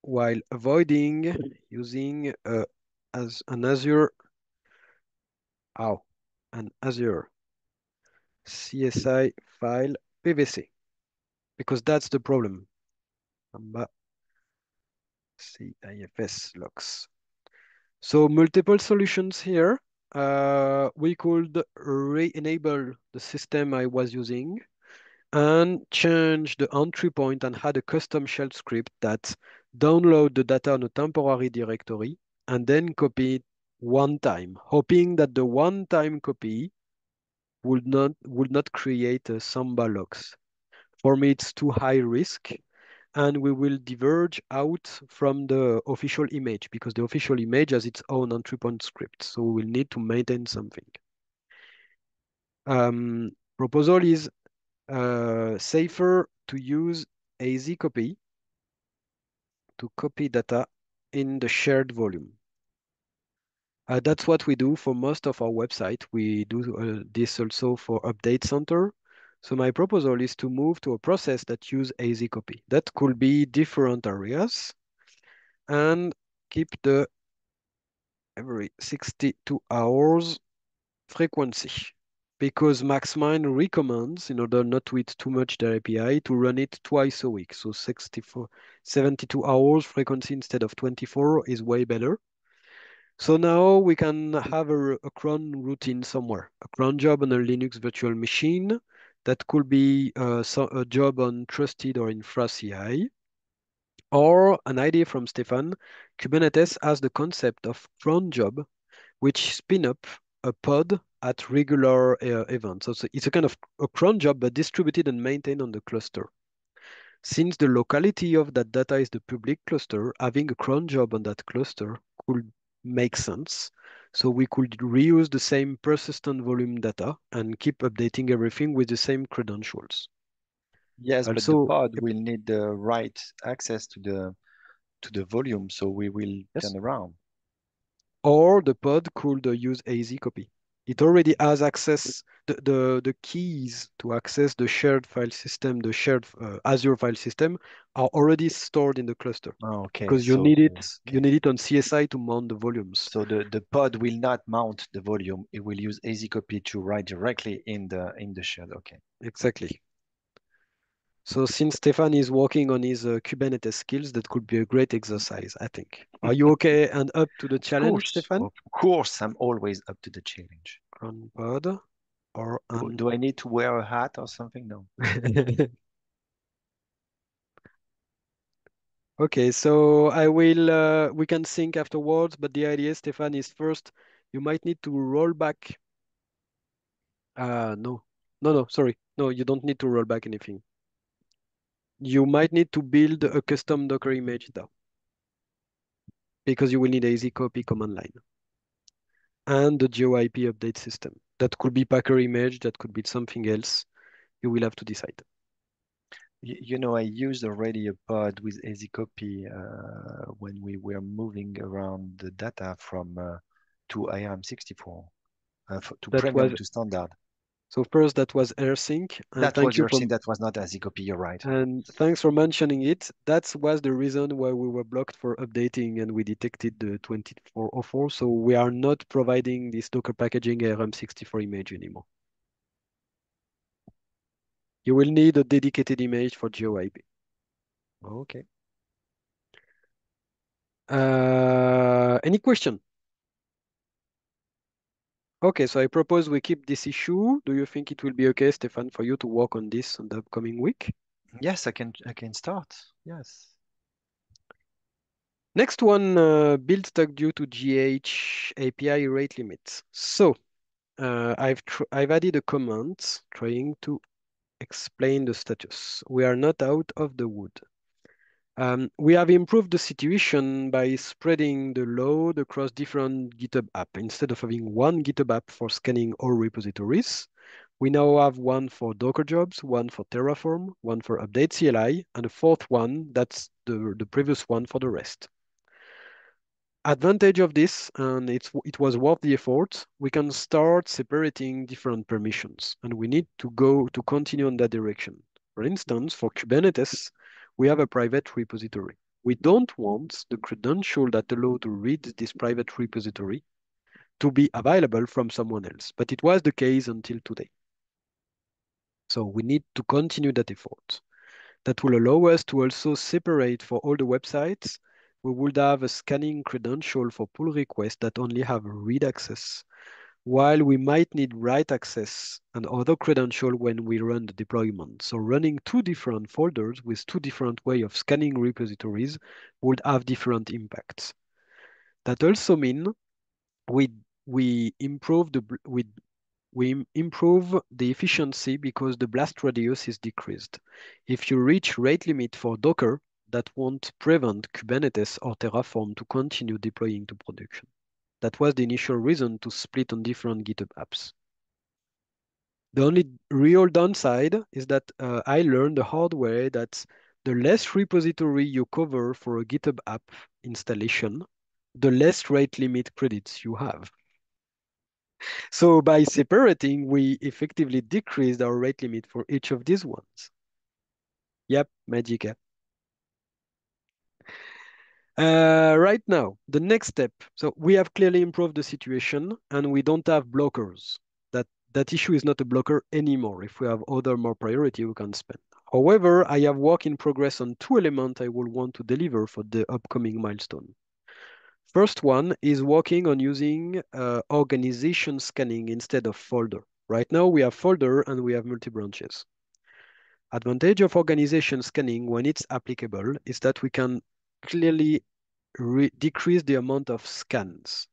while avoiding using uh, as an Azure, oh, an Azure CSI file PVC, because that's the problem. Samba CIFS logs. So multiple solutions here. Uh, we could re-enable the system I was using and change the entry point and add a custom shell script that download the data on a temporary directory and then copy it one time, hoping that the one-time copy would not would not create a Samba locks. For me, it's too high risk, and we will diverge out from the official image because the official image has its own entry point script. So we will need to maintain something. Um, proposal is uh, safer to use AZ copy to copy data in the shared volume. Uh, that's what we do for most of our website. We do uh, this also for Update Center. So my proposal is to move to a process that use AZ copy. That could be different areas and keep the every 62 hours frequency because MaxMind recommends, in order not to eat too much their API, to run it twice a week. So 64, 72 hours frequency instead of 24 is way better. So now we can have a, a cron routine somewhere, a cron job on a Linux virtual machine. That could be uh, a job on Trusted or InfraCI. Or an idea from Stefan, Kubernetes has the concept of cron job, which spin up a pod at regular uh, events. So it's a kind of a cron job, but distributed and maintained on the cluster. Since the locality of that data is the public cluster, having a cron job on that cluster could make sense. So we could reuse the same persistent volume data and keep updating everything with the same credentials. Yes, Also- but the pod will need the right access to the to the volume, so we will Yes. turn around. Or the pod could use AZ copy. It already has access, the, the, the keys to access the shared file system, the shared uh, Azure file system are already stored in the cluster Oh, okay. because you so need it, you need it on CSI to mount the volumes. So the, the pod will not mount the volume. It will use AZ copy to write directly in the in the shell. Okay. Exactly. So since Stefan is working on his uh, Kubernetes skills, that could be a great exercise, I think. Are you okay and up to the Of challenge, course, Stefan? of course, I'm always up to the challenge. On pod or Do, on do I need to wear a hat or something? No. Okay, so I will, uh, we can sync afterwards, but the idea, Stefan, is first, you might need to roll back. Uh, no, no, no, sorry. No, you don't need to roll back anything. You might need to build a custom Docker image though. Because you will need AZ copy command line. And the GeoIP update system. That could be Packer image, that could be something else. You will have to decide. You know, I used already a pod with AZ copy uh, when we were moving around the data from uh, to ARM64 uh, to That premium was- to standard. So first that was rsync. That thank was you your for. That was not AZ copy. You're right. And thanks for mentioning it. That was the reason why we were blocked for updating and we detected the 2404. So we are not providing this Docker packaging ARM64 image anymore. You will need a dedicated image for GeoIP. Okay. Uh, any question? Okay, so I propose we keep this issue. Do you think it will be okay, Stefan, for you to work on this in the upcoming week? Yes, I can. I can start. Yes. Next one, uh, build stuck due to GH API rate limits. So uh, I've tr I've added a comment trying to explain the status. We are not out of the wood. Um, we have improved the situation by spreading the load across different GitHub app. Instead of having one GitHub app for scanning all repositories, we now have one for Docker jobs, one for Terraform, one for Update CLI, and a fourth one that's the, the previous one for the rest. Advantage of this, and it's, it was worth the effort, we can start separating different permissions, and we need to go to continue in that direction. For instance, for Kubernetes, we have a private repository. We don't want the credential that allow to read this private repository to be available from someone else, but it was the case until today. So we need to continue that effort. That will allow us to also separate for all the websites. We would have a scanning credential for pull requests that only have read access while we might need write access and other credential when we run the deployment. So running two different folders with two different way of scanning repositories would have different impacts. That also mean we we improve the we we improve the efficiency because the blast radius is decreased. If you reach rate limit for Docker, that won't prevent Kubernetes or Terraform to continue deploying to production. That was the initial reason to split on different GitHub apps. The only real downside is that uh, I learned the hard way that the less repository you cover for a GitHub app installation, the less rate limit credits you have. So by separating, we effectively decreased our rate limit for each of these ones. Yep, magic app. Uh, right now, the next step. So we have clearly improved the situation and we don't have blockers. That, that issue is not a blocker anymore. If we have other more priority, we can spend. However, I have work in progress on two elements I will want to deliver for the upcoming milestone. First one is working on using uh, organization scanning instead of folder. Right now we have folder and we have multi-branches. Advantage of organization scanning when it's applicable is that we can clearly decrease the amount of scans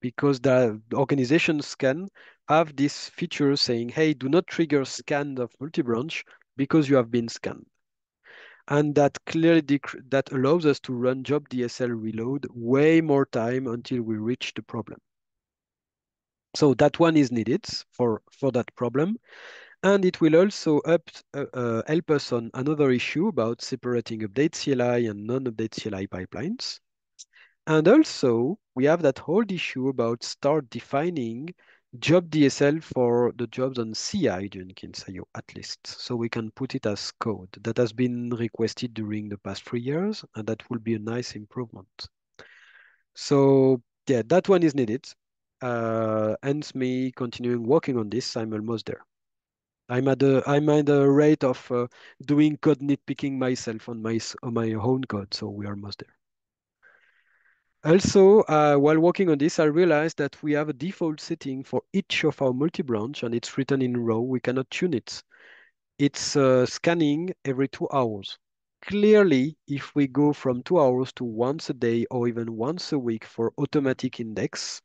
because the organization scan have this feature saying, hey, do not trigger scan of multi-branch because you have been scanned. And that clearly that allows us to run job DSL reload way more time until we reach the problem. So that one is needed for, for that problem. And it will also up, uh, uh, help us on another issue about separating update CLI and non-update CLI pipelines. And also, we have that whole issue about start defining job DSL for the jobs on CI Jenkins IO at least. So we can put it as code. That has been requested during the past three years, and that will be a nice improvement. So yeah, that one is needed. Uh, hence me continuing working on this, I'm almost there. I'm at a I'm at a rate of uh, doing code nitpicking myself on my on my own code, so we are almost there. Also, uh, while working on this, I realized that we have a default setting for each of our multi-branch, and it's written in row. We cannot tune it. It's uh, scanning every two hours. Clearly, if we go from two hours to once a day or even once a week for automatic index,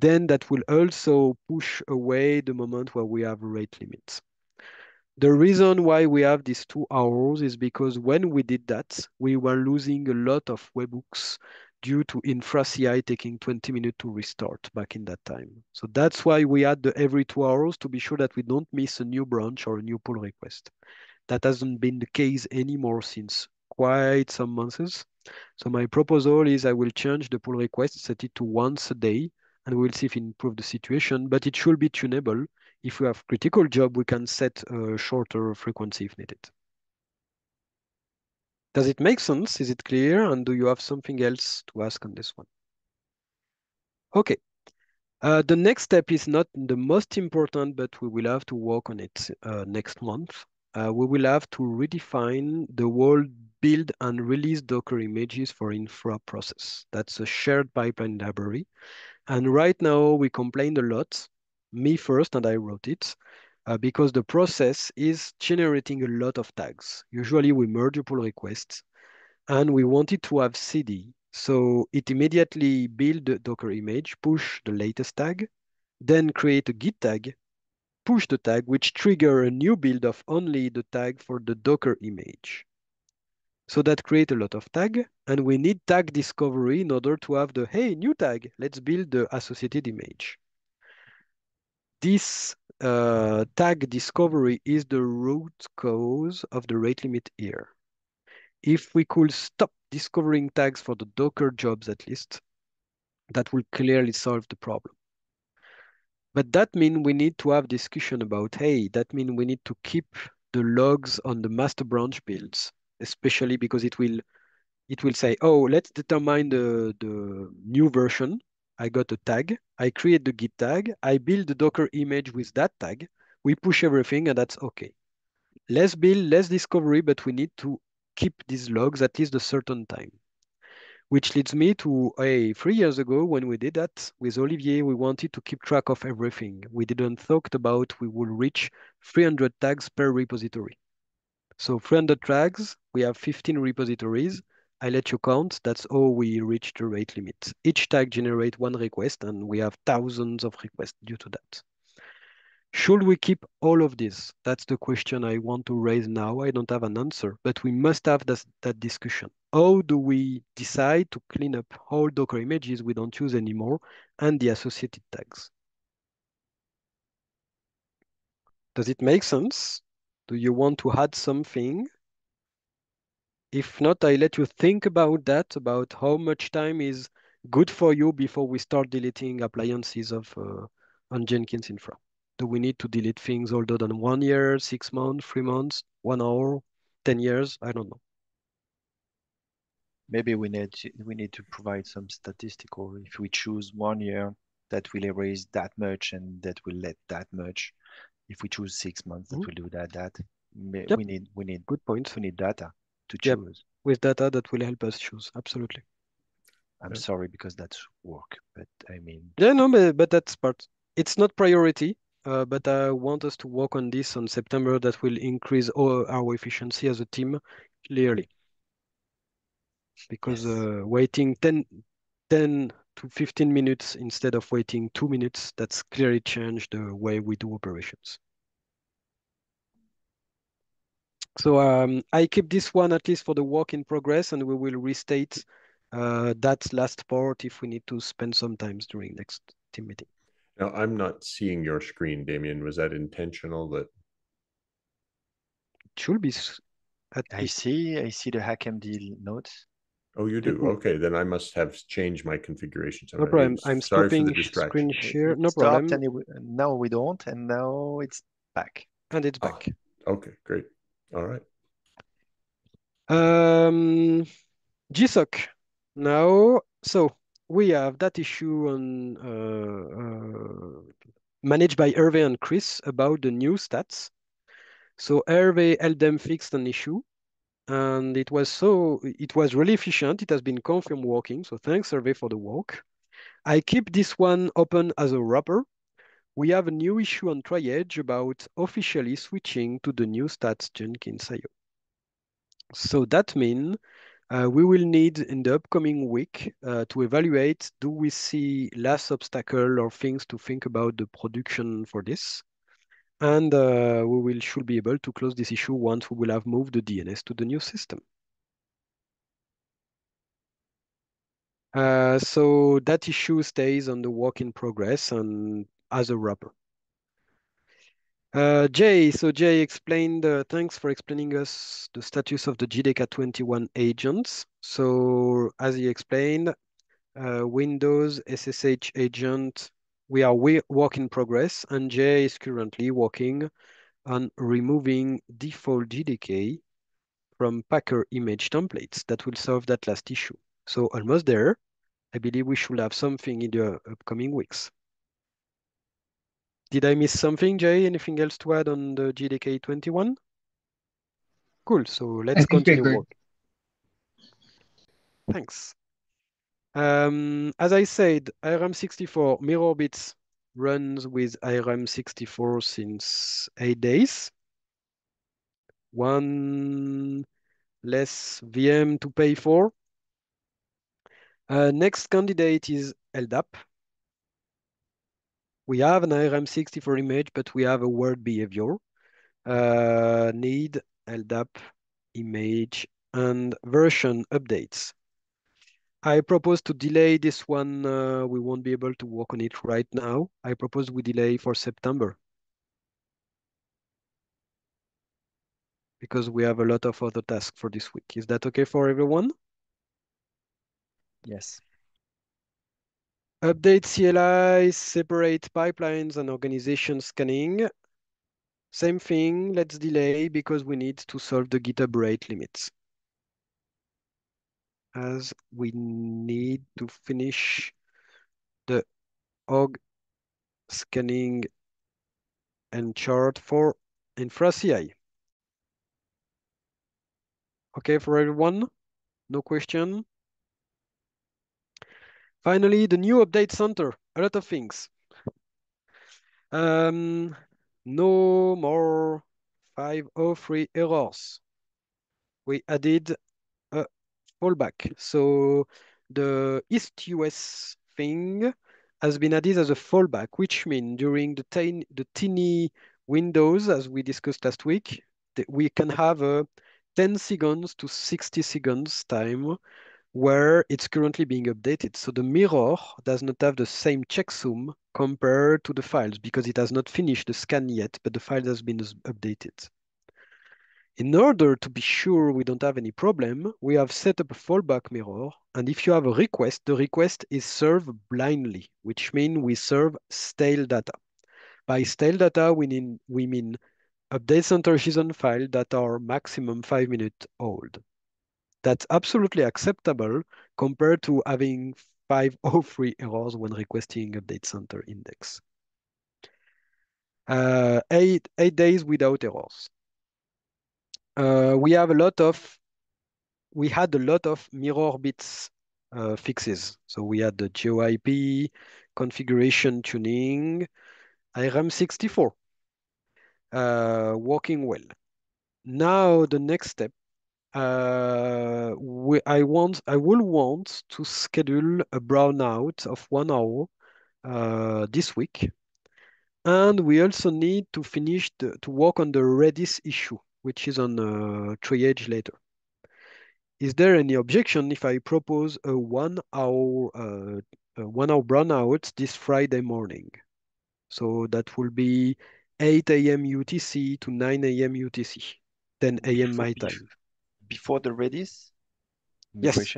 then that will also push away the moment where we have rate limits. The reason why we have these two hours is because when we did that, we were losing a lot of webhooks due to infra CI taking 20 minutes to restart back in that time. So that's why we had the every two hours to be sure that we don't miss a new branch or a new pull request. That hasn't been the case anymore since quite some months. So my proposal is I will change the pull request, set it to once a day, and we'll see if it improves the situation, but it should be tunable. If we have critical job, we can set a shorter frequency if needed. Does it make sense? Is it clear? And do you have something else to ask on this one? Okay. Uh, the next step is not the most important, but we will have to work on it uh, next month. Uh, we will have to redefine the whole build and release Docker images for infra process. That's a shared pipeline library. And right now we complained a lot, me first, and I wrote it, uh, because the process is generating a lot of tags. Usually we merge a pull request and we wanted to have CD. So it immediately build the Docker image, push the latest tag, then create a git tag, push the tag, which trigger a new build of only the tag for the Docker image. So that create a lot of tag, and we need tag discovery in order to have the, hey, new tag, let's build the associated image. This uh, tag discovery is the root cause of the rate limit here. If we could stop discovering tags for the Docker jobs at least, that will clearly solve the problem. But that means we need to have discussion about, hey, that means we need to keep the logs on the master branch builds especially because it will it will say, oh, let's determine the, the new version. I got a tag. I create the git tag. I build the Docker image with that tag. We push everything and that's okay. Less build, less discovery, but we need to keep these logs at least a certain time. Which leads me to a three years ago when we did that with Olivier, we wanted to keep track of everything. We didn't thought about we will reach 300 tags per repository. So 300 tags, we have 15 repositories. I let you count. That's how we reach the rate limit. Each tag generate one request, and we have thousands of requests due to that. Should we keep all of this? That's the question I want to raise now. I don't have an answer, but we must have this, that discussion. How do we decide to clean up all Docker images we don't use anymore and the associated tags? Does it make sense? Do you want to add something? If not, I let you think about that, about how much time is good for you before we start deleting appliances of uh, on Jenkins Infra. Do we need to delete things older than one year, six months, three months, one hour, 10 years? I don't know. Maybe we need to, we need to provide some statistical. If we choose one year, that will erase that much and that will let that much. If we choose six months, that Mhm. will do that. That Yep. we need we need Good points. we need data to Yep. choose. With data that will help us choose. Absolutely. I'm Yeah. sorry because that's work, but I mean, Yeah, no, but, but that's part. It's not priority, uh, but I want us to work on this on September. That will increase our, our efficiency as a team, clearly. Because Yes. uh, waiting 10, 10 to 15 minutes instead of waiting two minutes, that's clearly changed the way we do operations. So um, I keep this one at least for the work in progress, and we will restate uh, that last part if we need to spend some time during next team meeting. Now, I'm not seeing your screen, Damien. Was that intentional that It should be at I see I see the HackMD notes. Oh, you do? Mhm. Okay, then I must have changed my configuration. No problem. I'm Sorry for the stopping distraction. screen share. No problem. and it, now we don't, and now it's back. And it's Ah. back. Okay, great. All right. Um, GSOC. Now, so we have that issue on uh, uh, managed by Hervé and Chris about the new stats. So Hervé helped them fix an issue, and it was so it was really efficient. It has been confirmed working. So thanks Hervé for the work. I keep this one open as a wrapper. We have a new issue on Triage about officially switching to the new stats Jenkins IO. So that means uh, we will need in the upcoming week uh, to evaluate, do we see less obstacle or things to think about the production for this? And uh, we will should be able to close this issue once we will have moved the DNS to the new system. Uh, so that issue stays on the work in progress and as a wrapper. Uh, Jay, so Jay explained, uh, thanks for explaining us the status of the JDK 21 agents. So as he explained, uh, Windows SSH agent, we are we work in progress and Jay is currently working on removing default JDK from Packer image templates that will solve that last issue. So almost there. I believe we should have something in the upcoming weeks. Did I miss something, Jay? Anything else to add on the JDK 21? Cool. So let's continue work. Thanks. Um, as I said, ARM64 MirrorBits runs with ARM64 since eight days. One less VM to pay for. Uh, next candidate is LDAP. We have an ARM64 image, but we have a word behavior. Uh, need LDAP image and version updates. I propose to delay this one. Uh, we won't be able to work on it right now. I propose we delay for September. Because we have a lot of other tasks for this week. Is that okay for everyone? Yes. Update CLI, separate pipelines and organization scanning. Same thing, let's delay because we need to solve the GitHub rate limits. As we need to finish the org scanning and chart for InfraCI. Okay for everyone? No question? Finally, the new update center, a lot of things. Um, no more 503 errors. We added fallback. So the East US thing has been added as a fallback, which means during the, tin the teeny windows, as we discussed last week, we can have a 10 seconds to 60 seconds time where it's currently being updated. So the mirror does not have the same checksum compared to the files because it has not finished the scan yet, but the file has been updated. In order to be sure we don't have any problem, we have set up a fallback mirror. And if you have a request, the request is served blindly, which means we serve stale data. By stale data, we mean, we mean update center JSON file that are maximum five minutes old. That's absolutely acceptable compared to having 503 errors when requesting update center index. Uh, eight, eight days without errors. Uh, we have a lot of, we had a lot of MirrorBits uh, fixes. So we had the GeoIP, configuration tuning, ARM64, uh, working well. Now the next step uh, we, I want, I will want to schedule a brownout of one hour uh, this week, and we also need to finish the, to work on the Redis issue, which is on uh, triage later. Is there any objection if I propose a one hour, uh, a one hour brownout this Friday morning? So that will be 8 a.m. UTC to 9 a.m. UTC, 10 a.m. my time before the Redis? Yes.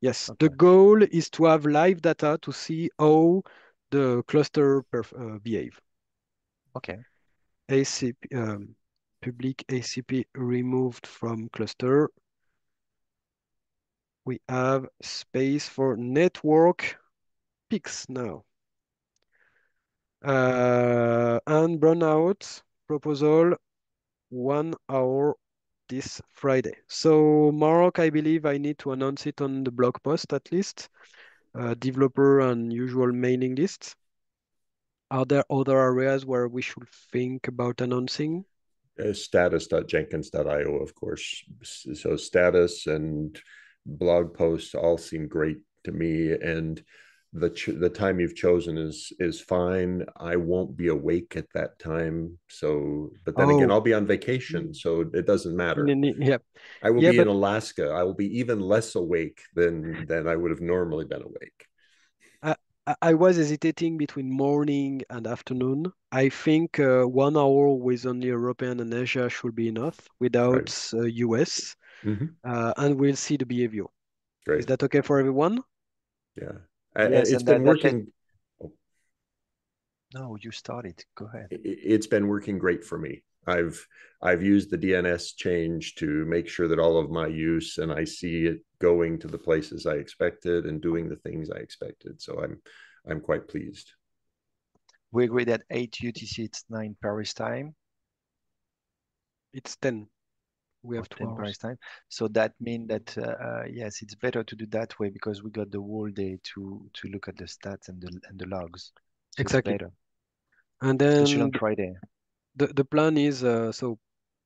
Yes. Okay. The goal is to have live data to see how the cluster uh, behave. Okay. ACP, um, public ACP removed from cluster. We have space for network peaks now. Uh, and brownout proposal one hour this Friday. So Mark, I believe I need to announce it on the blog post at least, uh, developer and usual mailing lists. Are there other areas where we should think about announcing? Uh, status.jenkins.io, of course. So status and blog posts all seem great to me. And the the time you've chosen is is fine. I won't be awake at that time. So, but then oh. again, I'll be on vacation, so it doesn't matter. Yeah, I will yeah, be but... in Alaska. I will be even less awake than than I would have normally been awake. I I was hesitating between morning and afternoon. I think uh, one hour with only European and Asia should be enough without right. uh, US, mm-hmm. uh, and we'll see the behavior. Great. Is that okay for everyone? Yeah. Yes, it's been working. Oh. No, you started. Go ahead. It's been working great for me. I've I've used the DNS change to make sure that all of my use and I see it going to the places I expected and doing the things I expected. So I'm I'm quite pleased. We agree that 8 UTC, it's 9 Paris time. It's 10 we have 10 Paris time. So that means that uh, uh, yes, it's better to do that way because we got the whole day to to look at the stats and the and the logs. So exactly. And then on Friday. The the plan is uh, so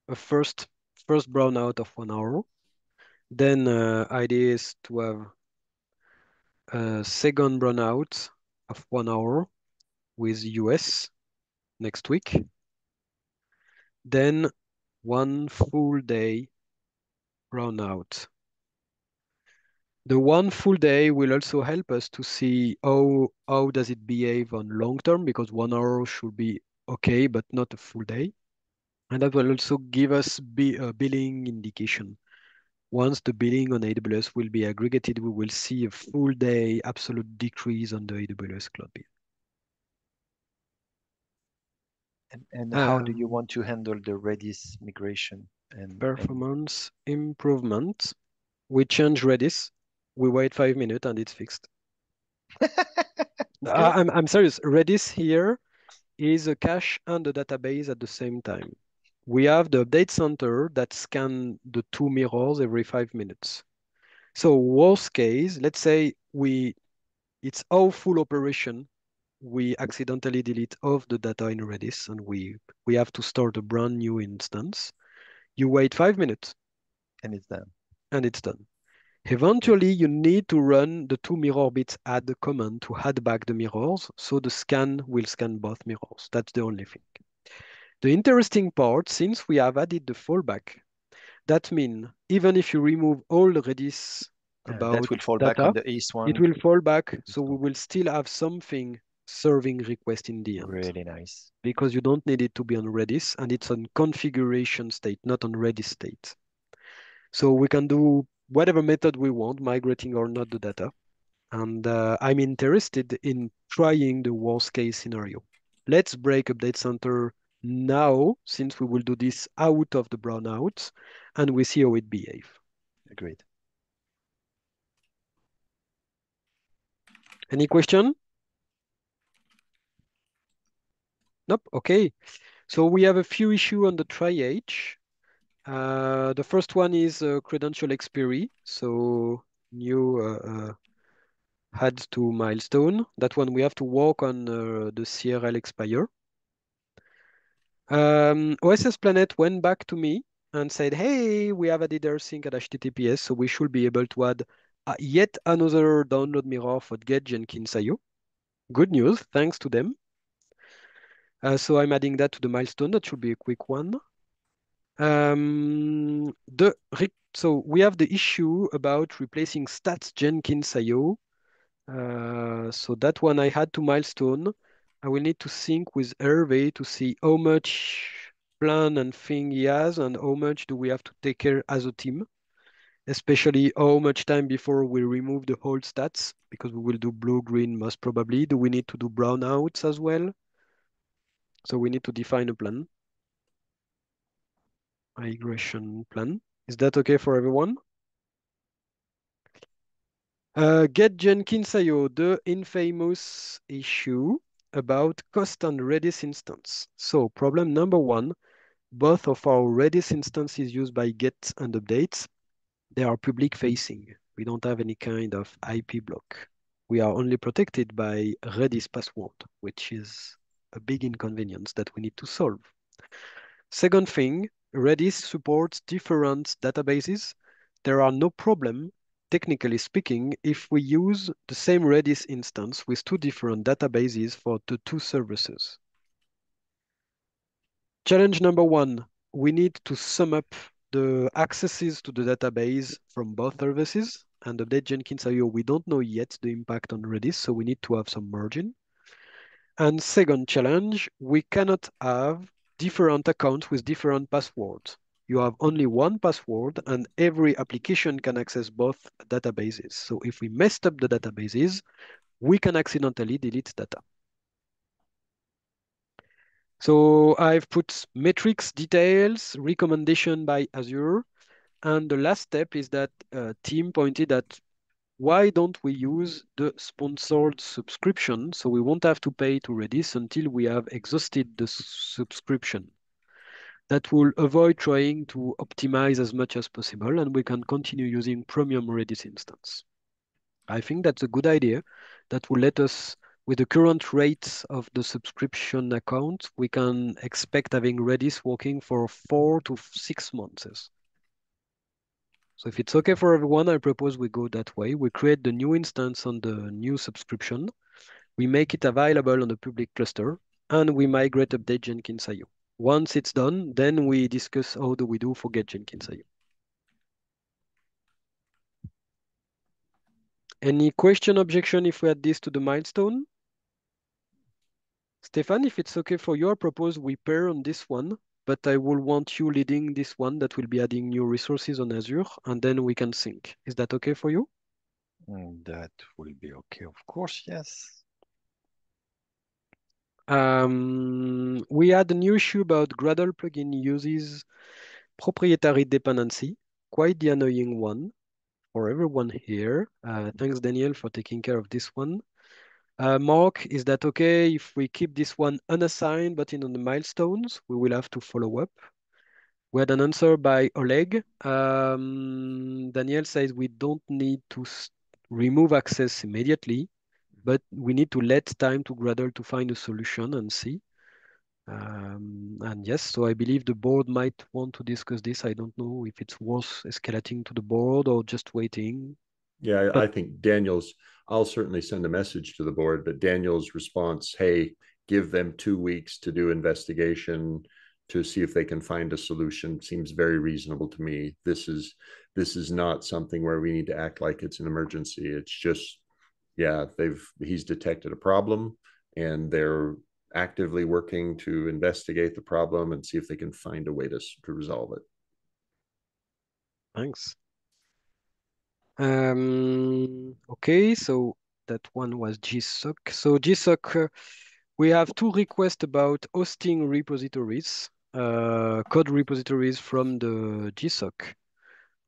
a first first brownout of one hour. Then uh, idea is to have a second runout of one hour with US next week. Then one full day runout. The one full day will also help us to see how, how does it behave on long term, because one hour should be okay, but not a full day. And that will also give us be a billing indication. Once the billing on AWS will be aggregated, we will see a full day absolute decrease on the AWS cloud bill. And, and how do you um, want to handle the Redis migration and performance and... improvement? We change Redis. We wait five minutes and it's fixed. I'm I'm serious. Redis here is a cache and a database at the same time. We have the update center that scan the two mirrors every five minutes. So worst case, let's say we It's how full operation we accidentally delete off the data in Redis and we, we have to start a brand new instance. You wait five minutes. And it's done. And it's done. Eventually, you need to run the two MirrorBits add command to add back the mirrors, so the scan will scan both mirrors. That's the only thing. The interesting part, since we have added the fallback, that means even if you remove all Redis about that will fall data, back on the east one. it will fall back, so we will still have something serving request in the end. Really nice. Because you don't need it to be on Redis, and it's on configuration state, not on Redis state. So we can do whatever method we want, migrating or not the data. And uh, I'm interested in trying the worst case scenario. Let's break Update Center now, since we will do this out of the brownouts, and we see how it behave. Agreed. Any question? Nope. Okay. So we have a few issue on the triage. Uh, the first one is uh, credential expiry. So new uh, add to milestone. That one we have to work on uh, the CRL expire. Um, OSS Planet went back to me and said, hey, we have added rsync at HTTPS, so we should be able to add uh, yet another download mirror for Get Jenkins IO. Good news, thanks to them. Uh, so I'm adding that to the milestone. That should be a quick one. Um, the so we have the issue about replacing stats Jenkins. Uh, so that one I had to milestone. I will need to sync with Hervé to see how much plan and thing he has and how much do we have to take care as a team, especially how much time before we remove the whole stats, because we will do blue-green most probably. Do we need to do brownouts as well? So we need to define a plan. Migration plan. Is that okay for everyone? Uh, get Jenkins IO, the infamous issue about cost and Redis instance. So problem number one, both of our Redis instances used by get and updates, they are public facing. We don't have any kind of IP block. We are only protected by Redis password, which is a big inconvenience that we need to solve. Second thing, Redis supports different databases. There are no problem technically speaking, if we use the same Redis instance with two different databases for the two services. Challenge number one, we need to sum up the accesses to the database from both services and update Jenkins IO. We don't know yet the impact on Redis, so we need to have some margin. And second challenge, we cannot have different accounts with different passwords you have only one password and every application can access both databases. So if we messed up the databases, we can accidentally delete data. So I've put metrics, details, recommendation by Azure. And the last step is that uh, Tim pointed at why don't we use the sponsored subscription so we won't have to pay to Redis until we have exhausted the subscription that will avoid trying to optimize as much as possible and we can continue using premium Redis instance. I think that's a good idea that will let us, with the current rates of the subscription account, we can expect having Redis working for four to six months. So if it's okay for everyone, I propose we go that way. We create the new instance on the new subscription. We make it available on the public cluster and we migrate update Jenkins IO. Once it's done, then we discuss how do we do for get Jenkins IO. Any question, objection if we add this to the milestone? Stéphane, if it's okay for you, I propose we pair on this one, but I will want you leading this one that will be adding new resources on Azure, and then we can sync. Is that okay for you? Mm, that will be okay, of course, yes. Um, we had a new issue about Gradle plugin uses proprietary dependency, quite the annoying one for everyone here. Uh, thanks, Daniel, for taking care of this one. Uh, Mark, is that okay if we keep this one unassigned, but in the milestones, we will have to follow up. We had an answer by Oleg. Um, Daniel says we don't need to remove access immediately but we need to let time to Gradle to find a solution and see. Um, and yes, so I believe the board might want to discuss this. I don't know if it's worth escalating to the board or just waiting. Yeah, But- I think Daniel's, I'll certainly send a message to the board, but Daniel's response, hey, give them two weeks to do investigation to see if they can find a solution seems very reasonable to me. This is this is not something where we need to act like it's an emergency. It's just, yeah, they've he's detected a problem and they're actively working to investigate the problem and see if they can find a way to, to resolve it. Thanks. Um, okay, so that one was GSOC. So GSOC, uh, we have two requests about hosting repositories, uh, code repositories from the GSOC.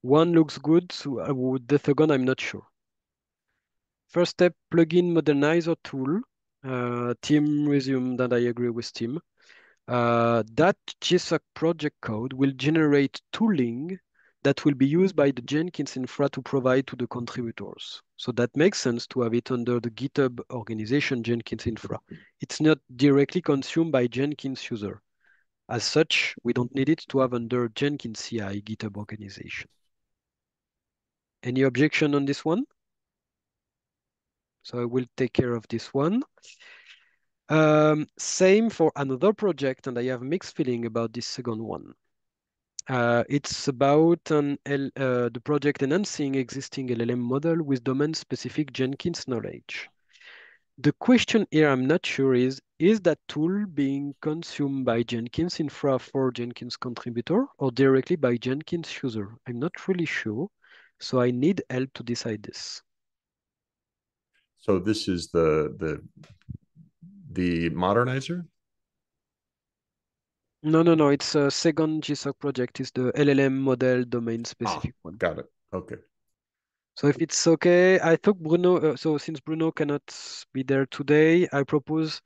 One looks good, so I would, the second I'm not sure. First step, plugin modernizer tool. Uh, Tim resumed, and I agree with Tim. Uh, that GSOC project code will generate tooling that will be used by the Jenkins infra to provide to the contributors. So that makes sense to have it under the GitHub organization Jenkins infra. It's not directly consumed by Jenkins user. As such, we don't need it to have under Jenkins CI GitHub organization. Any objection on this one? So I will take care of this one. Um, same for another project, and I have mixed feeling about this second one. Uh, it's about an L, uh, the project enhancing existing LLM model with domain-specific Jenkins knowledge. The question here I'm not sure is, is that tool being consumed by Jenkins infra for Jenkins contributor or directly by Jenkins user? I'm not really sure, so I need help to decide this. So this is the the the modernizer. No, no, no. It's a second GSOC project. It's the LLM model domain specific one. Got it. Okay. So if it's okay, I thought Bruno, uh, so since Bruno cannot be there today, I propose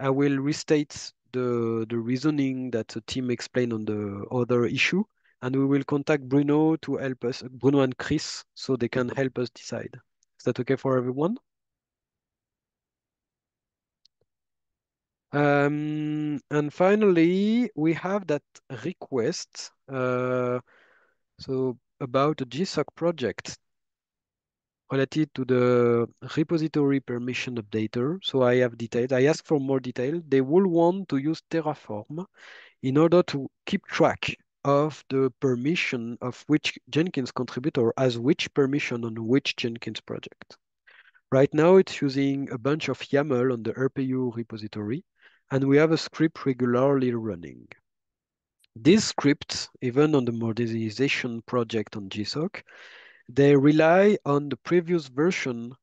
I will restate the the reasoning that the team explained on the other issue, and we will contact Bruno to help us, Bruno and Chris, so they can help us decide. Is that okay for everyone? Um, and finally, we have that request, uh, so about the GSOC project related to the repository permission updater. So I have details. I asked for more detail. They will want to use Terraform in order to keep track of the permission of which Jenkins contributor has which permission on which Jenkins project. Right now, it's using a bunch of YAML on the RPU repository, and we have a script regularly running. These scripts, even on the modernization project on GSOC, they rely on the previous version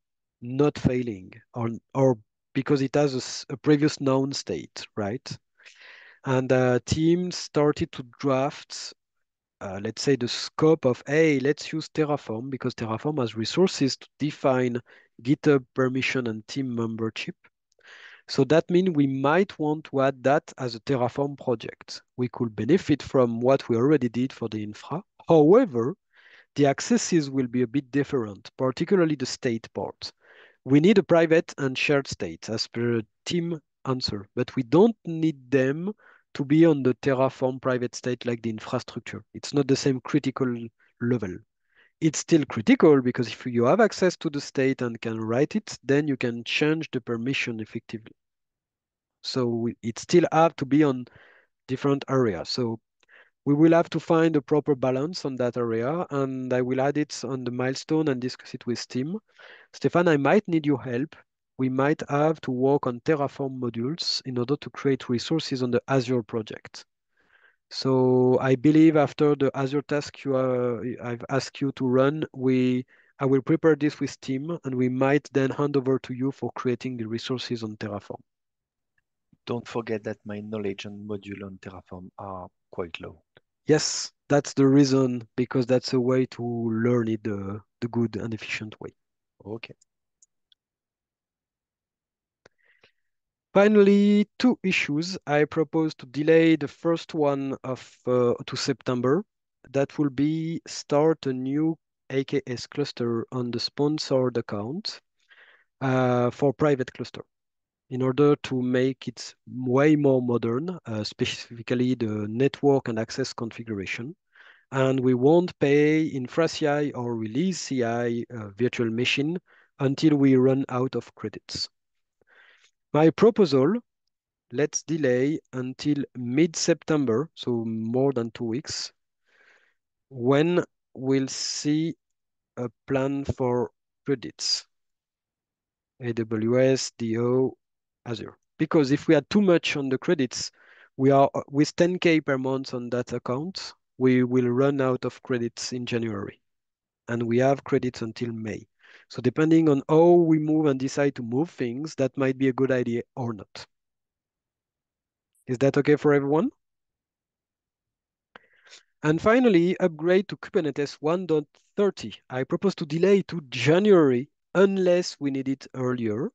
not failing or, or because it has a, a previous known state, right? And the team started to draft, uh, let's say, the scope of, hey, let's use Terraform because Terraform has resources to define GitHub permission and team membership. So that means we might want to add that as a Terraform project. We could benefit from what we already did for the infra. However, the accesses will be a bit different, particularly the state part. We need a private and shared state as per Tim answer, but we don't need them to be on the Terraform private state like the infrastructure. It's not the same critical level. It's still critical because if you have access to the state and can write it, then you can change the permission effectively. So it still have to be on different areas. So we will have to find a proper balance on that area, and I will add it on the milestone and discuss it with Tim. Stéphane, I might need your help. We might have to work on Terraform modules in order to create resources on the Azure project. So I believe after the Azure task you are, I've asked you to run, we I will prepare this with Tim, and we might then hand over to you for creating the resources on Terraform. Don't forget that my knowledge and module on Terraform are quite low. Yes, that's the reason, because that's a way to learn it the, the good and efficient way. Okay. Finally, two issues. I propose to delay the first one of uh, to September. That will be start a new AKS cluster on the sponsored account. uh, for private cluster in order to make it way more modern, uh, specifically the network and access configuration. And we won't pay infra CI or release CI uh, virtual machine until we run out of credits. My proposal, let's delay until mid-September, so more than two weeks, when we'll see a plan for credits. AWS, DO, Azure. Because if we had too much on the credits, we are with 10K per month on that account, we will run out of credits in January. And we have credits until May. So depending on how we move and decide to move things, that might be a good idea or not. Is that okay for everyone? And finally, upgrade to Kubernetes 1.30. I propose to delay to January unless we need it earlier.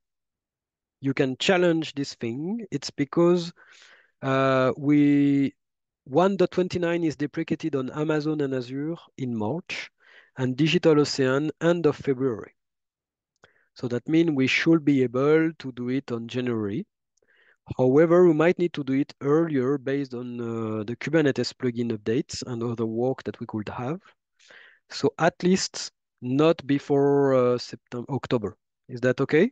You can challenge this thing. It's because uh, we 1.29 is deprecated on Amazon and Azure in March and DigitalOcean end of February. So that means we should be able to do it on January. However, we might need to do it earlier based on uh, the Kubernetes plugin updates and other work that we could have. So at least not before uh, September, October. Is that okay?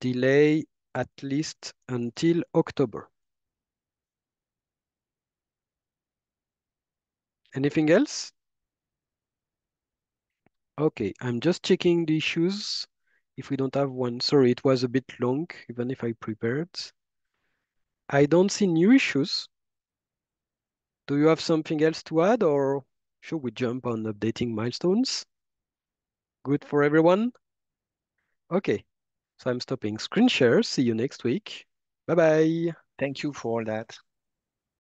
Delay at least until October. Anything else? Okay, I'm just checking the issues. If we don't have one, sorry, it was a bit long, even if I prepared. I don't see new issues. Do you have something else to add or should we jump on updating milestones? Good for everyone? Okay, so I'm stopping screen share. See you next week. Bye-bye. Thank you for all that.